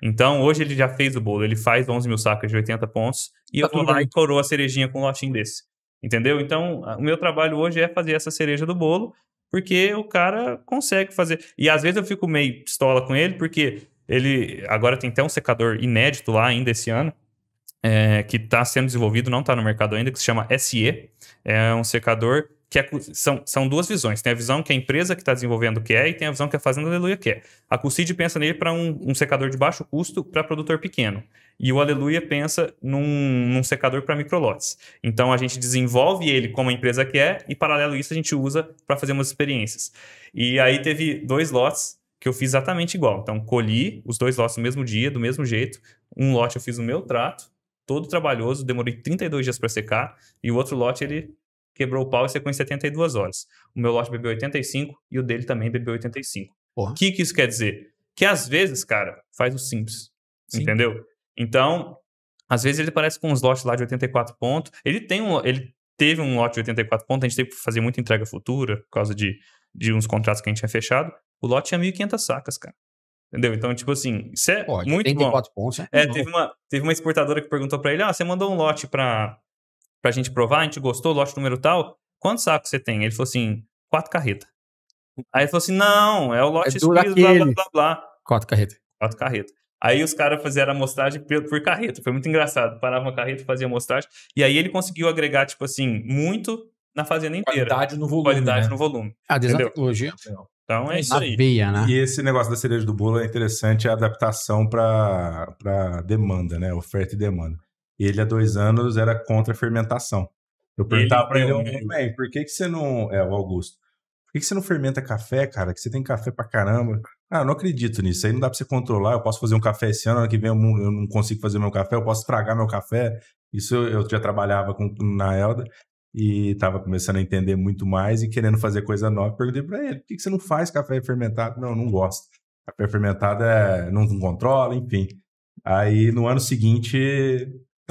C: Então, hoje ele já fez o bolo. Ele faz 11 mil sacas de 80 pontos e
A: Tá
C: eu vou lá
A: bem.
C: e coroa a cerejinha com um lotinho desse. Entendeu? Então, o meu trabalho hoje é fazer essa cereja do bolo, porque o cara consegue fazer. E às vezes eu fico meio pistola com ele, porque ele agora tem até um secador inédito lá ainda esse ano, é, que está sendo desenvolvido, não está no mercado ainda, que se chama SE. É um secador que é são, são duas visões. Tem a visão que a empresa que está desenvolvendo quer e tem a visão que a Fazenda Aleluia quer. A Cucid pensa nele para um, um secador de baixo custo para produtor pequeno. E o Aleluia pensa num, num secador para microlotes. Então a gente desenvolve ele como a empresa quer e, paralelo a isso, a gente usa para fazer umas experiências. E aí teve dois lotes que eu fiz exatamente igual. Então colhi os dois lotes no mesmo dia, do mesmo jeito. Um lote eu fiz no meu trato, todo trabalhoso, demorei 32 dias para secar. E o outro lote ele quebrou o pau e secou em 72 horas. O meu lote bebeu 85 e o dele também bebeu 85.
A: Porra.
C: O que, que isso quer dizer? Que às vezes, cara, faz o simples.
B: Sim.
C: Entendeu? Então, às vezes ele parece com uns lotes lá de 84 pontos. Ele tem um, ele teve um lote de 84 pontos, a gente teve que fazer muita entrega futura por causa de, de uns contratos que a gente tinha fechado. O lote tinha 1.500 sacas, cara. Entendeu? Então, tipo assim, isso é
A: Pô, de
C: muito bom.
A: 84 pontos.
C: É,
A: bom.
C: teve uma, teve uma exportadora que perguntou pra ele: Ah, você mandou um lote pra, pra gente provar, a gente gostou, lote número tal. Quantos sacos você tem? Ele falou assim: quatro carretas. Aí ele falou assim: não, é o lote
A: É
C: X, blá, blá, blá, blá.
A: Quatro carretas.
C: Quatro carretas. Aí os caras fizeram a amostragem por, por carreta. Foi muito engraçado. Parava uma carreta e fazia amostragem. E aí ele conseguiu agregar, tipo assim, muito na fazenda inteira.
B: Qualidade no volume.
C: Qualidade
B: né?
C: no volume.
A: Ah, desde a tecnologia.
C: Então é isso
A: Na
C: aí.
A: veia, né?
D: E esse negócio da cereja do bolo é interessante, a adaptação para demanda, né? Oferta e demanda. Ele, há dois anos, era contra a fermentação. Eu perguntava para ele,
C: então,
D: "Ô, "Bem, por que, que você não. É, o Augusto. Por que, que você não fermenta café, cara? Que você tem café pra caramba. Ah, eu não acredito nisso. Aí não dá pra você controlar. Eu posso fazer um café esse ano, ano que vem eu não, consigo fazer meu café, eu posso estragar meu café. Isso eu, eu já trabalhava com, na Elda e tava começando a entender muito mais e querendo fazer coisa nova. Perguntei pra ele: por que, que você não faz café fermentado? Não, não gosto. Café fermentado é, não, não controla, enfim. Aí no ano seguinte.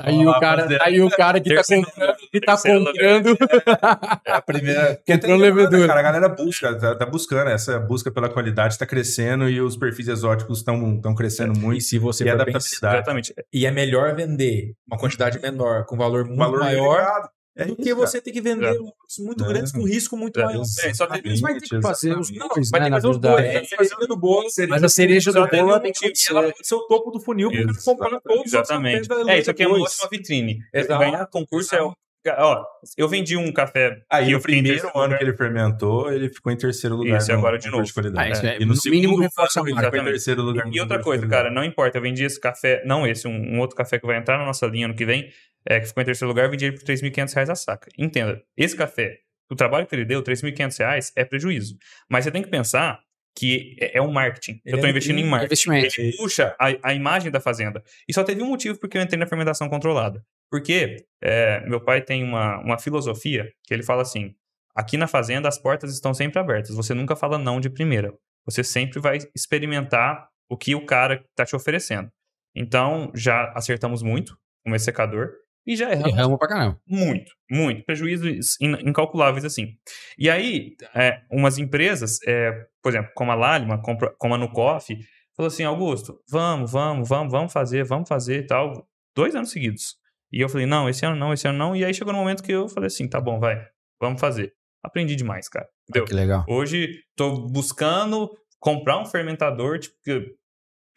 A: Aí o cara, aí o cara que tá comprando, que *laughs* tá comprando. *laughs*
D: É a primeira. *laughs* Porque
A: Comprou
D: tem
A: levedura.
D: Cara, a galera busca, tá, tá buscando. Essa busca pela qualidade está crescendo e os perfis exóticos estão crescendo
B: E
D: muito.
B: se você
D: E adaptabilidade.
B: pensar-
C: Exatamente.
B: E é melhor vender uma quantidade menor com valor muito
D: Valor
B: maior.
D: É
B: do
D: isso,
B: que
D: cara.
B: você ter que vender
C: É.
B: muito
D: É.
B: grandes com risco muito
C: É.
B: maior.
C: É, só teve-
A: Mas vai ter que fazer os
D: Exatamente.
A: dois,
B: Vai
A: né,
B: ter
A: na
B: que fazer os
A: verdade.
B: dois. É, a cereja do bolo.
A: Mas a cereja do
B: tem
A: bolo ela tem que ser...
B: pode ser o topo do funil porque
D: Isso.
B: comprar todos os
C: Exatamente. É, isso aqui é uma ótima vitrine. Ganhar concurso é. O- Ó, eu vendi um café.
D: Aí no
C: em
D: primeiro ano
C: lugar.
D: que ele fermentou, ele ficou em terceiro lugar.
C: Isso, e
D: no
C: agora de novo.
A: Ah, isso é,
D: E no
A: no mínimo
D: segundo
A: reforça
D: ele ficou em terceiro lugar. no
C: E outra coisa, cara, não importa. Eu vendi esse café, não esse, um, um outro café que vai entrar na nossa linha ano que vem, é, que ficou em terceiro lugar, eu vendi ele por 3.500 reais a saca. Entenda, esse café, o trabalho que ele deu, 3.500 reais, é prejuízo. Mas você tem que pensar que é, é um marketing.
B: Ele
C: eu tô
B: é
C: investindo em marketing.
A: investimento.
C: Ele puxa a, a imagem da fazenda. E só teve um motivo porque eu entrei na fermentação controlada. Porque é, meu pai tem uma, uma filosofia que ele fala assim: aqui na fazenda as portas estão sempre abertas. Você nunca fala não de primeira. Você sempre vai experimentar o que o cara está te oferecendo. Então, já acertamos muito com esse secador e já erramos
A: Erramos pra caramba.
C: muito, muito. Prejuízos in- incalculáveis, assim. E aí, é, umas empresas, é, por exemplo, como a Lalima, compra- como a Nucoff, falou assim, Augusto, vamos, vamos, vamos, vamos fazer, vamos fazer e tal. dois anos seguidos. E eu falei, não, esse ano não, esse ano não. E aí chegou no momento que eu falei assim, tá bom, vai, vamos fazer. Aprendi demais, cara. Entendeu?
A: Que legal.
C: Hoje tô buscando comprar um fermentador, tipo,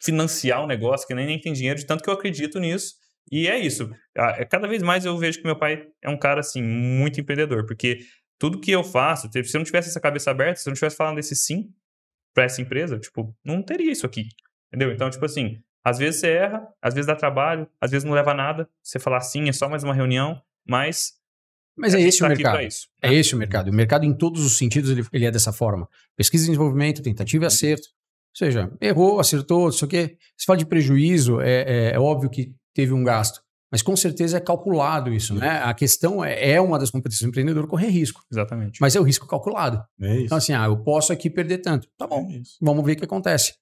C: financiar um negócio que nem, nem tem dinheiro, de tanto que eu acredito nisso. E é isso. Ah, é, Cada vez mais eu vejo que meu pai é um cara, assim, muito empreendedor, porque tudo que eu faço, se eu não tivesse essa cabeça aberta, se eu não tivesse falando desse sim pra essa empresa, tipo, não teria isso aqui. Entendeu? Então, tipo assim, às vezes você erra, às vezes dá trabalho, às vezes não leva a nada. Você falar sim, é só mais uma reunião, mas.
A: Mas é esse o
C: tá aqui
A: mercado.
C: isso.
A: É esse o mercado. O mercado, em todos os sentidos, ele, ele é dessa forma. Pesquisa e desenvolvimento, tentativa e acerto. Ou seja, errou, acertou, não sei o quê. Se fala de prejuízo, é, é- é óbvio que teve um gasto. Mas com certeza é calculado isso, né? A questão é, é uma das competências do empreendedor correr risco.
C: Exatamente.
A: Mas é o risco calculado.
D: É isso.
A: Então, assim, ah, eu posso aqui perder tanto. Tá bom,
D: É isso.
A: vamos ver o que acontece.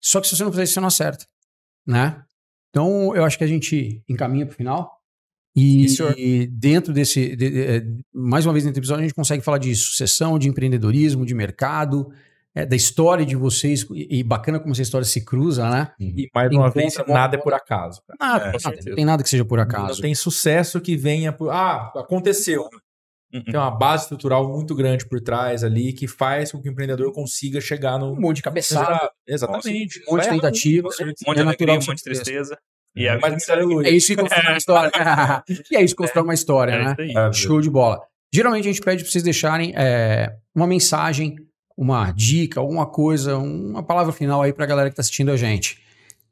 A: Só que se você não fizer isso, você não acerta. Né? Então, eu acho que a gente encaminha para o final. E, e dentro desse. de- de- é, mais uma vez, nesse episódio, a gente consegue falar de sucessão, de empreendedorismo, de mercado, é, da história de vocês. E, e bacana como essa história se cruza, né?
B: E mais uma vez, nada é por acaso. cara.
A: Nada,
D: É,
A: nada, não tem nada que seja por
B: Não
A: acaso.
B: tem sucesso que venha por. Ah, aconteceu.
C: Uhum.
B: Tem uma base estrutural muito grande por trás ali que faz com que o empreendedor consiga chegar no.
A: Um monte de cabeçada,
B: Exatamente.
A: um monte de
B: Vai
A: tentativa.
C: Um monte de
A: é
C: alegria,
A: natural
C: um monte de tristeza. E é,
B: Mas muito aleluia.
A: É isso que constrói uma história. *laughs* *laughs* e é isso que constrói uma história,
C: é
A: né? Show de bola. Geralmente a gente pede para vocês deixarem é, uma mensagem, uma dica, alguma coisa, uma palavra final aí para a galera que está assistindo a gente.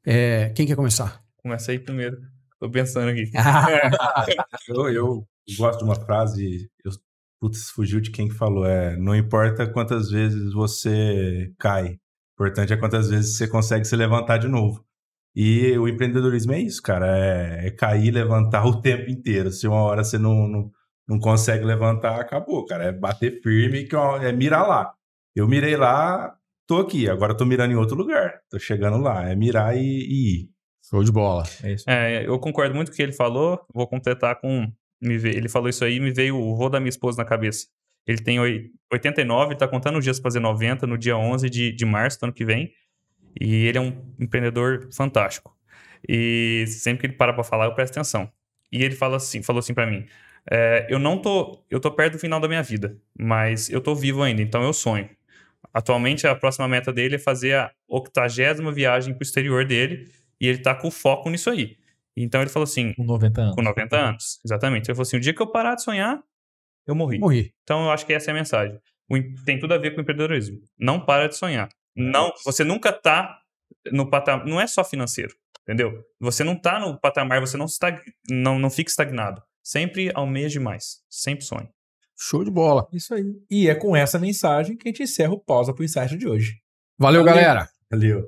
A: É, quem quer começar?
C: Começa aí primeiro. Tô pensando aqui. *laughs*
D: Eu, eu gosto de uma frase, eu, putz, fugiu de quem que falou, é, não importa quantas vezes você cai, o importante é quantas vezes você consegue se levantar de novo. E o empreendedorismo é isso, cara, é, é cair e levantar *laughs* o tempo inteiro. Se uma hora você não, não, não consegue levantar, acabou, cara, é bater firme, que é mirar lá. Eu mirei lá, tô aqui, agora tô mirando em outro lugar, tô chegando lá, é mirar e, e ir.
A: Show de bola.
B: É isso.
C: É, eu concordo muito com o que ele falou. Vou completar com. Veio- ele falou isso aí e me veio o vô da minha esposa na cabeça. Ele tem oi- 89, tá contando os dias pra fazer 90 no dia 11 de, de março do ano que vem. E ele é um empreendedor fantástico. E sempre que ele para pra falar, eu presto atenção. E ele fala assim, falou assim pra mim: é, eu não tô, eu tô perto do final da minha vida, mas eu tô vivo ainda, então eu sonho. Atualmente a próxima meta dele é fazer a 80 viagem pro exterior dele e ele tá com foco nisso aí. Então ele falou assim,
B: Com 90 anos.
C: com 90 anos, exatamente. Ele falou assim: o dia que eu parar de sonhar, eu morri.
A: Morri.
C: Então eu acho que essa é a mensagem. O em- tem tudo a ver com o empreendedorismo. Não para de sonhar. Não, você nunca tá no patamar, não é só financeiro, entendeu? Você não tá no patamar, você não está não, não fica estagnado. Sempre almeja mais, sempre sonhe.
A: Show de bola.
B: Isso aí. E é com essa mensagem que a gente encerra o pausa pro insight de hoje.
A: Valeu,
B: Valeu.
A: galera.
D: Valeu.